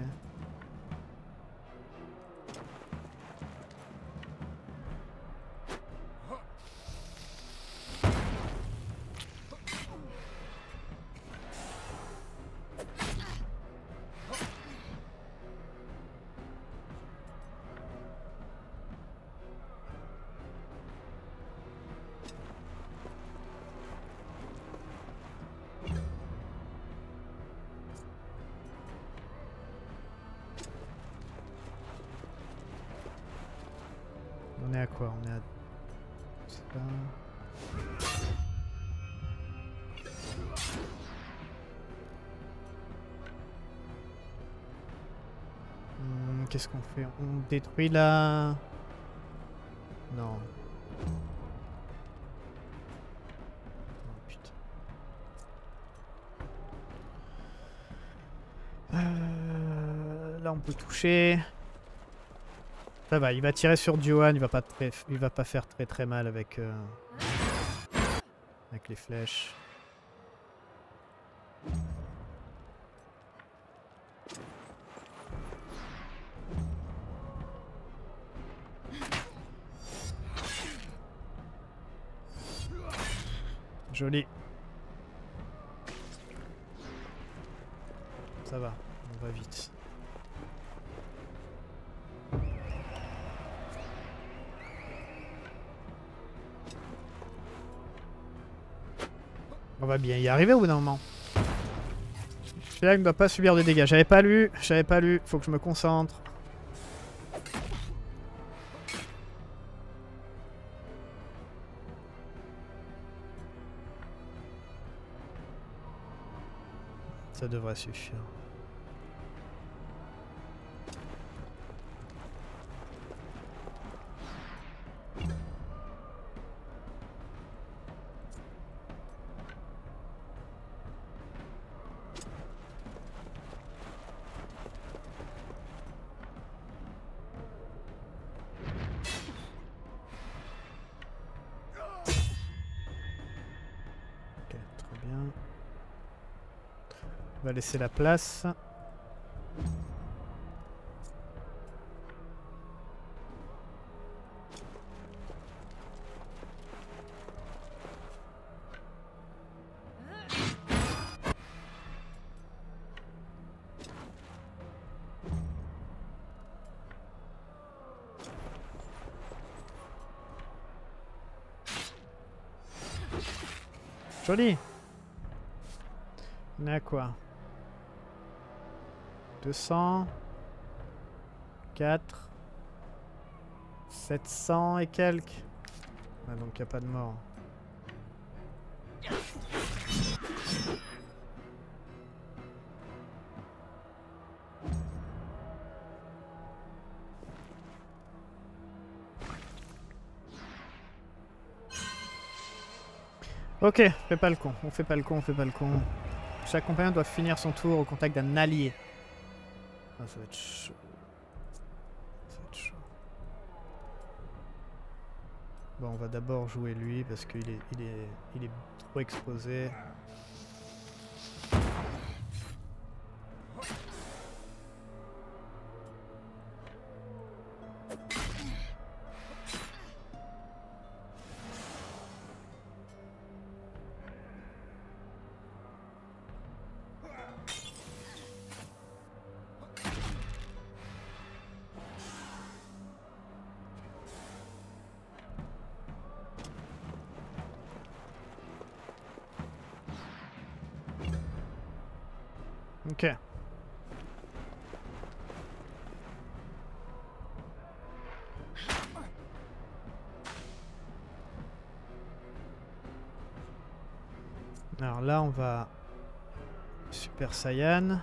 On détruit la... Non. Oh, putain. Euh, là on peut toucher. Ça va, il va tirer sur Johan, il va pas très, il va pas faire très très mal avec euh, avec les flèches. Bien y arriver au bout d'un moment. Celui-là ne doit pas subir de dégâts. J'avais pas lu, j'avais pas lu, faut que je me concentre. Ça devrait suffire. Va laisser la place. Joli. On à quoi? 200 4 700 et quelques. Ah, donc il a pas de mort. Ok, fais pas le con, on fait pas le con, on fait pas le con. Chaque compagnon doit finir son tour au contact d'un allié. Ah, ça va être chaud. Ça va être chaud. Bon, on va d'abord jouer lui parce qu'il est, il est, il est trop exposé. On va Super Saiyan.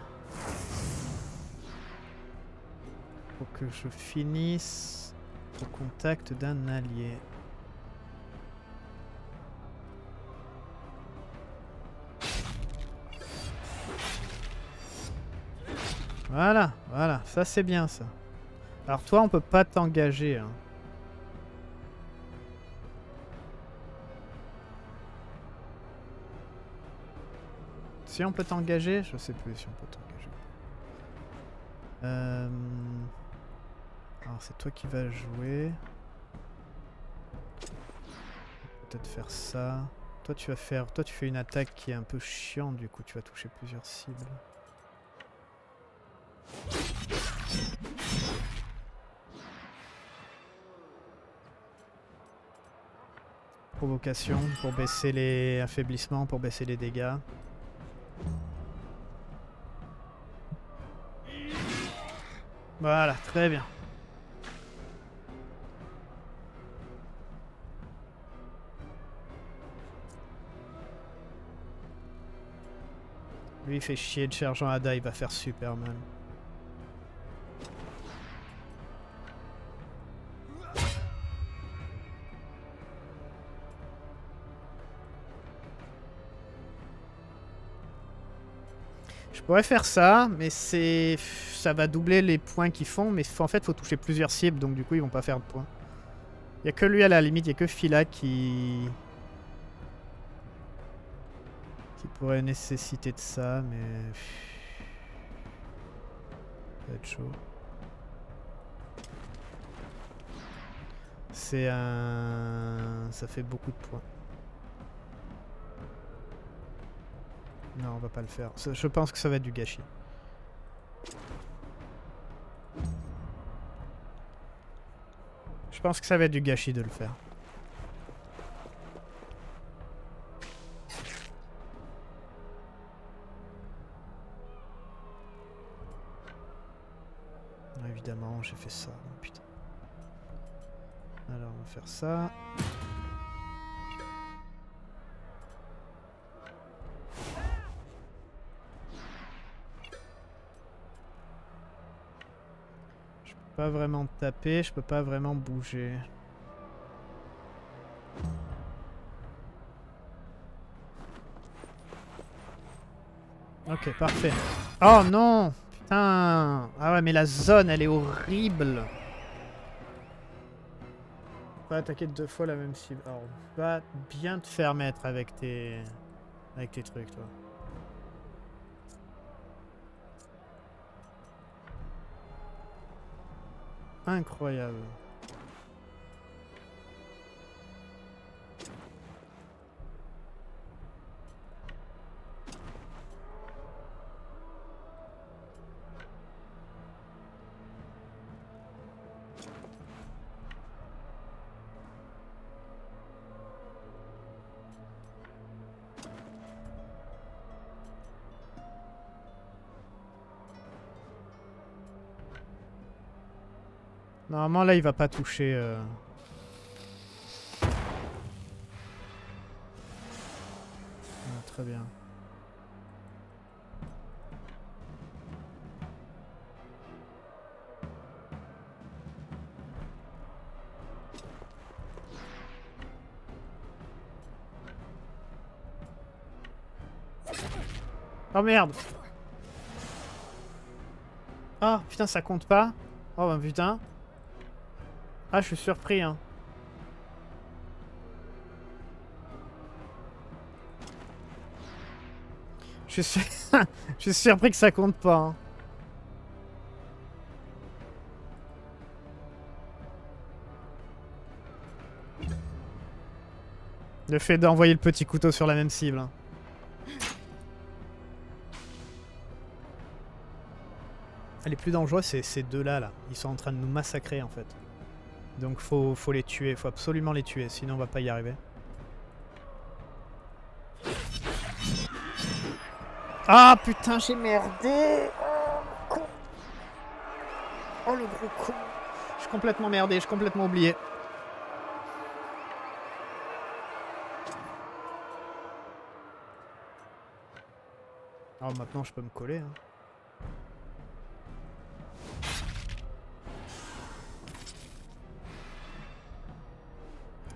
Faut que je finisse au contact d'un allié. Voilà, voilà, ça c'est bien ça. Alors toi, on peut pas t'engager. hein. Si on peut t'engager, je sais plus si on peut t'engager. Euh... Alors c'est toi qui vas jouer. Peut-être faire ça. Toi tu vas faire, toi tu fais une attaque qui est un peu chiante du coup, tu vas toucher plusieurs cibles. Provocation pour baisser les affaiblissements, pour baisser les dégâts. Voilà, très bien. Lui fait chier de chargeant Ada, il va faire Superman. Pourrais faire ça, mais c'est... Ça va doubler les points qu'ils font, mais en fait, faut toucher plusieurs cibles, donc du coup, ils vont pas faire de points. Il y a que lui à la limite, il y a que Phila qui... Qui pourrait nécessiter de ça, mais... Ça va être chaud. C'est un... Ça fait beaucoup de points. Non, on va pas le faire. Je pense que ça va être du gâchis. Je pense que ça va être du gâchis de le faire. Évidemment, j'ai fait ça. putain. Alors, on va faire ça. Peux pas vraiment taper, je peux pas vraiment bouger. Ok, parfait. Oh non Putain Ah ouais, mais la zone, elle est horrible Pas attaquer deux fois la même cible. Alors, va bien te faire mettre avec tes... Avec tes trucs, toi. Incroyable. Normalement, là, il va pas toucher. euh. Ah, très bien. Oh merde Ah putain ça compte pas Oh bah putain ah, je suis surpris, hein. [LAUGHS] Je suis, surpris que ça compte pas. hein. Le fait d'envoyer le petit couteau sur la même cible. hein. Les plus dangereux, c'est ces deux-là, là. Ils sont en train de nous massacrer, en fait. Donc faut, faut les tuer, faut absolument les tuer, sinon on va pas y arriver. Ah putain, j'ai merdé Oh, le con Oh le gros con Je suis complètement merdé, je suis complètement oublié. Oh maintenant je peux me coller. hein.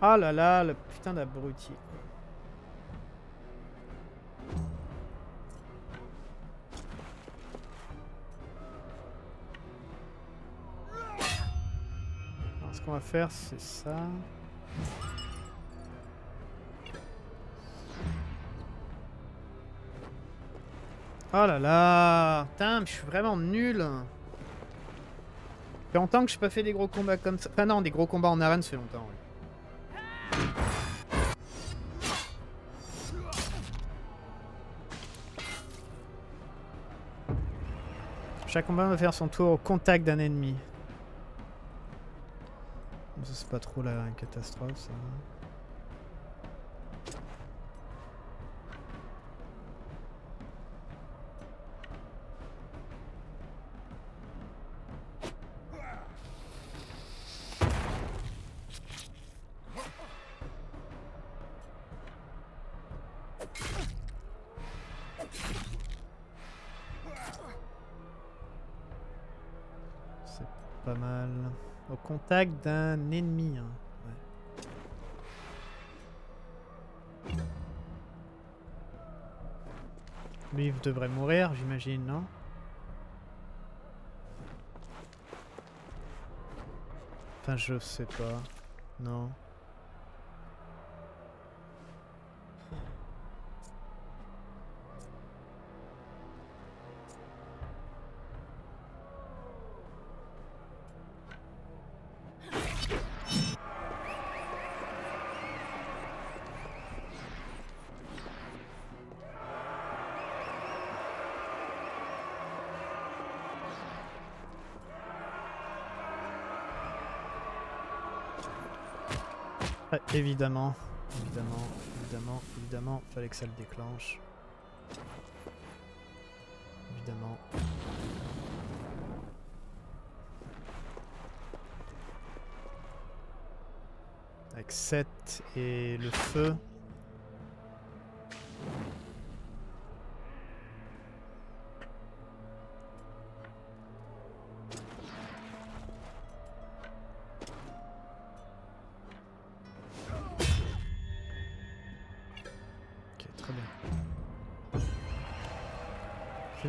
Ah là là, le putain d'abruti. Alors, ce qu'on va faire, c'est ça. Oh là là Putain, mais je suis vraiment nul fait longtemps que je n'ai pas fait des gros combats comme ça. Enfin non, des gros combats en arène, ça fait longtemps, oui. Chaque combat va faire son tour au contact d'un ennemi. Ça c'est pas trop la catastrophe ça. Contact d'un ennemi. hein. Lui, il devrait mourir, j'imagine, non? Enfin, je sais pas. Non. Évidemment, évidemment, évidemment, évidemment, fallait que ça le déclenche. Évidemment. Avec 7 et le feu.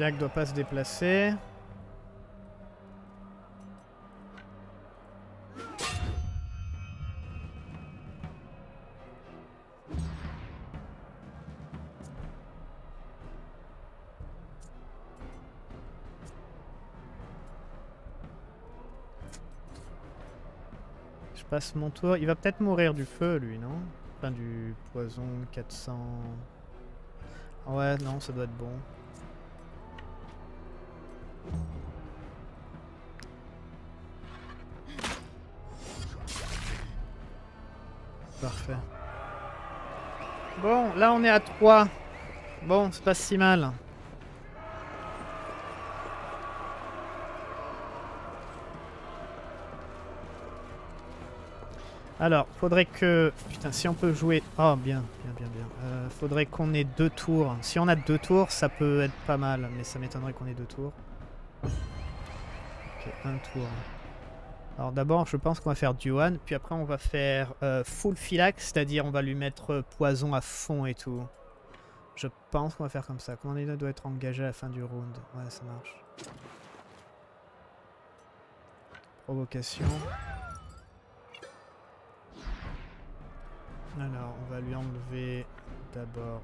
Filac doit pas se déplacer. Je passe mon tour. Il va peut-être mourir du feu, lui, non? Enfin, du poison 400... Ah Ouais, non, ça doit être bon. Parfait. Bon, là on est à 3. Bon, c'est pas si mal. Alors, faudrait que... Putain, si on peut jouer... Oh, bien, bien, bien, bien. Euh, faudrait qu'on ait deux tours. Si on a deux tours, ça peut être pas mal, mais ça m'étonnerait qu'on ait deux tours. Ok, un tour. Alors d'abord, je pense qu'on va faire Duan, puis après on va faire euh, full Philax, c'est-à-dire on va lui mettre euh, poison à fond et tout. Je pense qu'on va faire comme ça. Commandant doit être engagé à la fin du round. Ouais, ça marche. Provocation. Alors, on va lui enlever d'abord.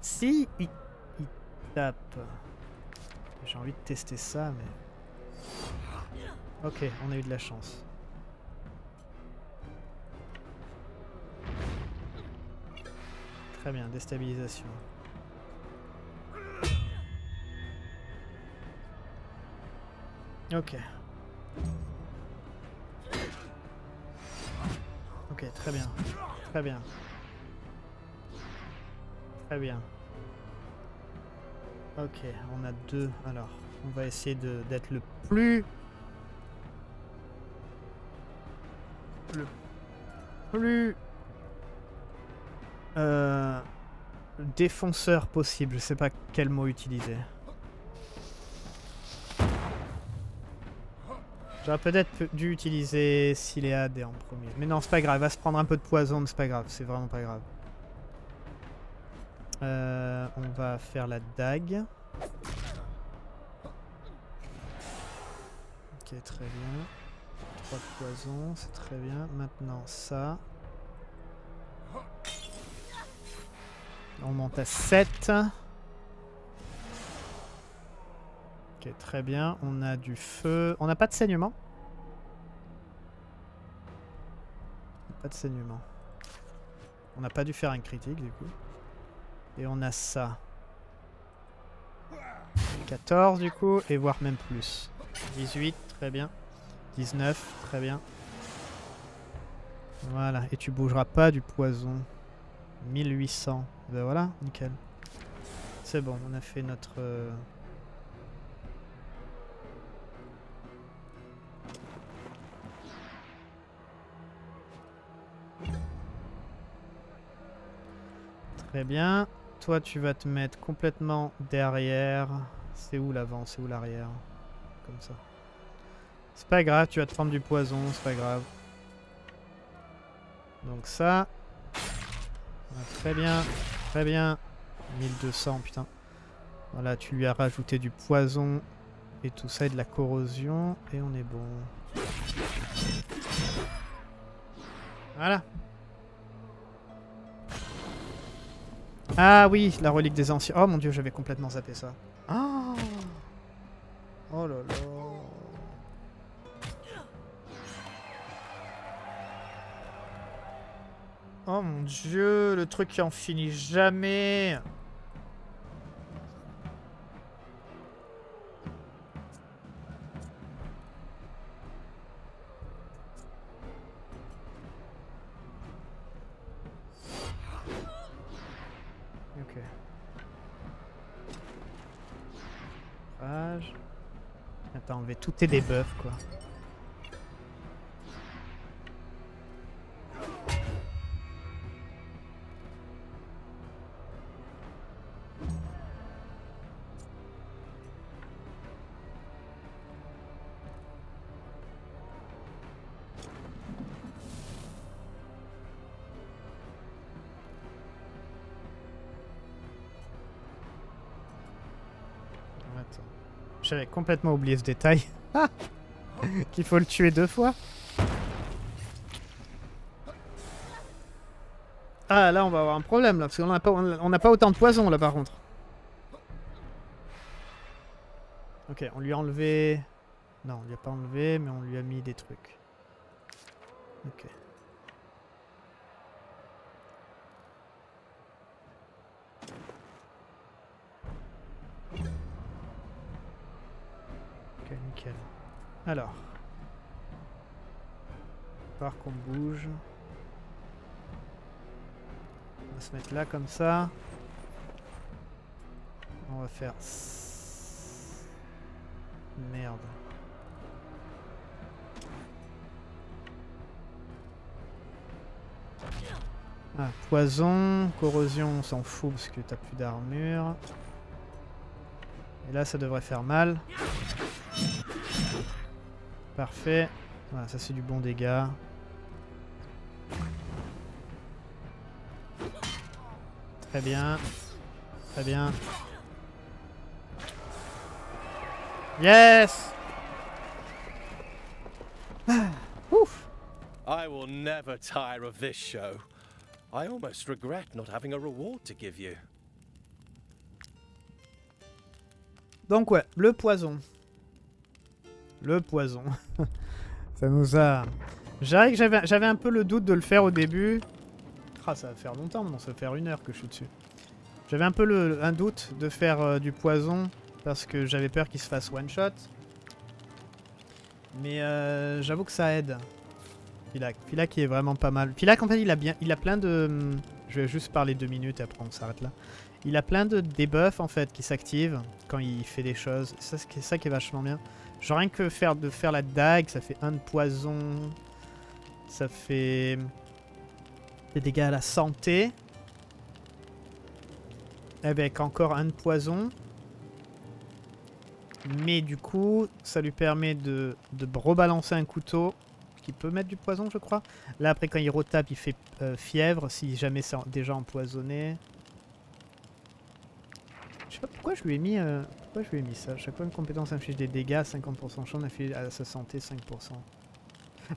Si il tape. J'ai envie de tester ça, mais. Ok, on a eu de la chance. Très bien, déstabilisation. Ok. Ok, très bien. Très bien. Très bien. Ok, on a deux. Alors, on va essayer d'être le plus... Le plus... Euh, défonceur possible. Je sais pas quel mot utiliser. J'aurais peut-être dû utiliser Silead en premier. Mais non, c'est pas grave. Il va se prendre un peu de poison, mais c'est pas grave. C'est vraiment pas grave. Euh, on va faire la dague. Ok, très bien. 3 de poison, c'est très bien. Maintenant, ça. On monte à 7. Ok, très bien. On a du feu. On n'a pas de saignement Pas de saignement. On n'a pas dû faire un critique du coup. Et on a ça. 14 du coup, et voire même plus. 18, très bien. 19, très bien. Voilà, et tu bougeras pas du poison. 1800. Ben voilà, nickel. C'est bon, on a fait notre... euh, Très bien. Toi, tu vas te mettre complètement derrière. C'est où l'avant C'est où l'arrière Comme ça. C'est pas grave, tu vas te prendre du poison, c'est pas grave. Donc ça. très bien, très bien. 1200, putain. Voilà, tu lui as rajouté du poison et tout ça et de la corrosion. Et on est bon. Voilà. Ah oui, la relique des anciens. Oh mon dieu, j'avais complètement zappé ça. Ah oh là là. Oh mon dieu, le truc qui en finit jamais. Enlevé tous tes debuffs quoi. J'avais complètement oublié ce détail. [LAUGHS] Qu'il faut le tuer deux fois. Ah là on va avoir un problème là, parce qu'on n'a pas, on pas autant de poison là par contre. Ok, on lui a enlevé... Non, on lui a pas enlevé, mais on lui a mis des trucs. Ok, nickel. Alors. Par qu'on bouge. On va se mettre là comme ça. On va faire... Merde. Ah, poison, corrosion, on s'en fout parce que t'as plus d'armure. Et là, ça devrait faire mal. Parfait. Voilà, ça c'est du bon dégât. Très bien. Très bien. Yes [SIGHS] Ouf I will never tire of this show. I almost regret not having a reward to give you. Donc ouais, le poison. Le poison. [LAUGHS] ça nous a... J'avais j'avais un peu le doute de le faire au début. Ah, ça va faire longtemps maintenant, ça va faire une heure que je suis dessus. J'avais un peu le, un doute de faire euh, du poison parce que j'avais peur qu'il se fasse one shot. Mais euh, j'avoue que ça aide. Filac il est vraiment pas mal. Filac en fait il a bien, il a plein de... Je vais juste parler deux minutes et après on s'arrête là. Il a plein de debuffs en fait qui s'activent quand il fait des choses. C'est ça qui est vachement bien. Genre rien que faire de faire la dague, ça fait un de poison. Ça fait des dégâts à la santé. Avec encore un de poison. Mais du coup, ça lui permet de, rebalancer un couteau qui peut mettre du poison, je crois. Là, après, quand il retape, il fait euh, fièvre si jamais c'est déjà empoisonné. Je sais pas pourquoi je lui ai mis, euh, pourquoi je lui ai mis ça? Chaque fois une compétence inflige des dégâts, 50% chance d'infliger à sa santé, 5%.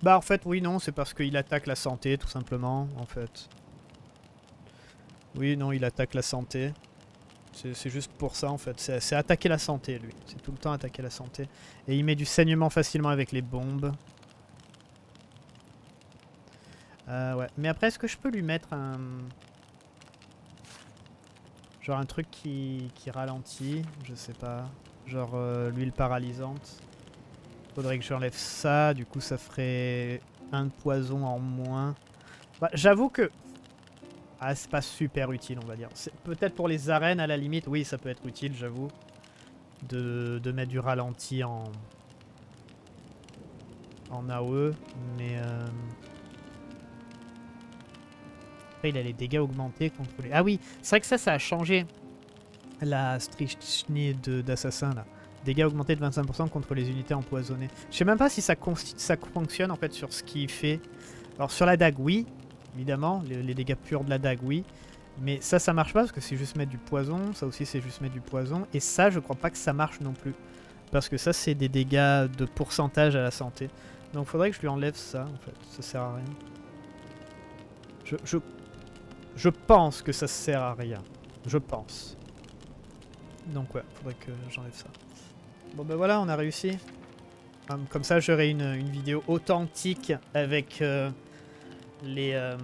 Bah en fait, oui, non, c'est parce qu'il attaque la santé, tout simplement, en fait. Oui, non, il attaque la santé. C'est juste pour ça, en fait. C'est c'est attaquer la santé, lui. C'est tout le temps attaquer la santé. Et il met du saignement facilement avec les bombes. Euh, ouais. Mais après, est-ce que je peux lui mettre un... Genre un truc qui, qui ralentit Je sais pas. Genre euh, l'huile paralysante. Faudrait que j'enlève ça. Du coup, ça ferait un poison en moins. Bah, J'avoue que... Ah, c'est pas super utile, on va dire. Peut-être pour les arènes, à la limite, oui, ça peut être utile, j'avoue. De, de mettre du ralenti en... En AOE, mais... euh, Après, il a les dégâts augmentés contre les... Ah oui, c'est vrai que ça, ça a changé. La Strichni de- d'assassin, là. Dégâts augmentés de 25% contre les unités empoisonnées. Je sais même pas si ça, ça fonctionne en fait sur ce qu'il fait. Alors sur la dague, oui, évidemment. Les, les, dégâts purs de la dague, oui. Mais ça, ça marche pas parce que c'est juste mettre du poison. Ça aussi, c'est juste mettre du poison. Et ça, je crois pas que ça marche non plus. Parce que ça, c'est des dégâts de pourcentage à la santé. Donc faudrait que je lui enlève ça, en fait. Ça sert à rien. Je, je, je pense que ça sert à rien. Je pense. Donc ouais, faudrait que j'enlève ça. Bon ben voilà, on a réussi. Comme ça, j'aurai une, vidéo authentique avec euh, les... Euh,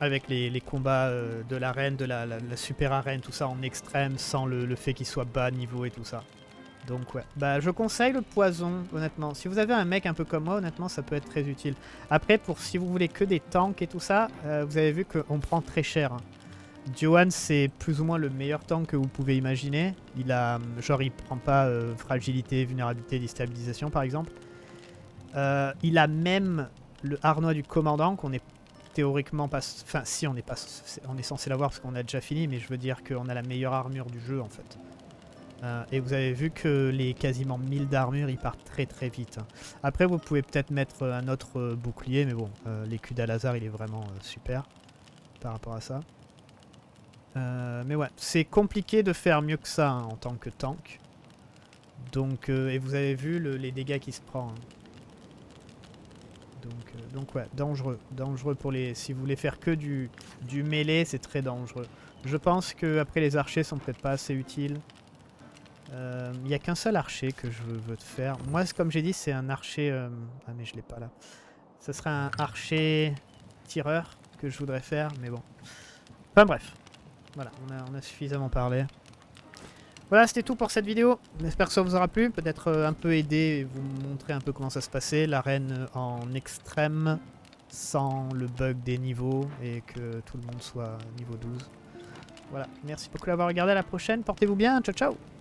avec les, combats euh, de l'arène, de la, super arène, tout ça en extrême, sans le, le fait qu'il soit bas niveau et tout ça. Donc ouais, bah je conseille le poison, honnêtement. Si vous avez un mec un peu comme moi, honnêtement, ça peut être très utile. Après, pour si vous voulez que des tanks et tout ça, euh, vous avez vu qu'on prend très cher. Hein. Johan, c'est plus ou moins le meilleur tank que vous pouvez imaginer. Il a, genre, il prend pas euh, fragilité, vulnérabilité, déstabilisation, par exemple. Euh, il a même le harnois du commandant, qu'on est théoriquement pas... Enfin, si, on est, pas, on est censé l'avoir parce qu'on a déjà fini, mais je veux dire qu'on a la meilleure armure du jeu, en fait. Euh, et vous avez vu que les quasiment 1000 d'armure, ils partent très très vite. Après, vous pouvez peut-être mettre un autre euh, bouclier, mais bon, euh, l'écu d'Alazar, il est vraiment super par rapport à ça. mais ouais, c'est compliqué de faire mieux que ça hein, en tant que tank. Donc, et vous avez vu les dégâts qu'il se prend. Hein. Donc, donc ouais, dangereux. Dangereux pour les... Si vous voulez faire que du, du mêlée, c'est très dangereux. Je pense que après les archers sont peut-être pas assez utiles. Il euh, n'y a qu'un seul archer que je veux te faire. Moi, comme j'ai dit, c'est un archer... Euh, ah, mais je l'ai pas là. Ce serait un archer tireur que je voudrais faire, mais bon. Enfin bref. Voilà, on a, on a suffisamment parlé. Voilà, c'était tout pour cette vidéo. J'espère que ça vous aura plu. Peut-être euh, un peu aider et vous montrer un peu comment ça se passait. L'arène en extrême, sans le bug des niveaux et que tout le monde soit niveau 12. Voilà, merci beaucoup d'avoir regardé. À la prochaine. Portez-vous bien. Ciao, ciao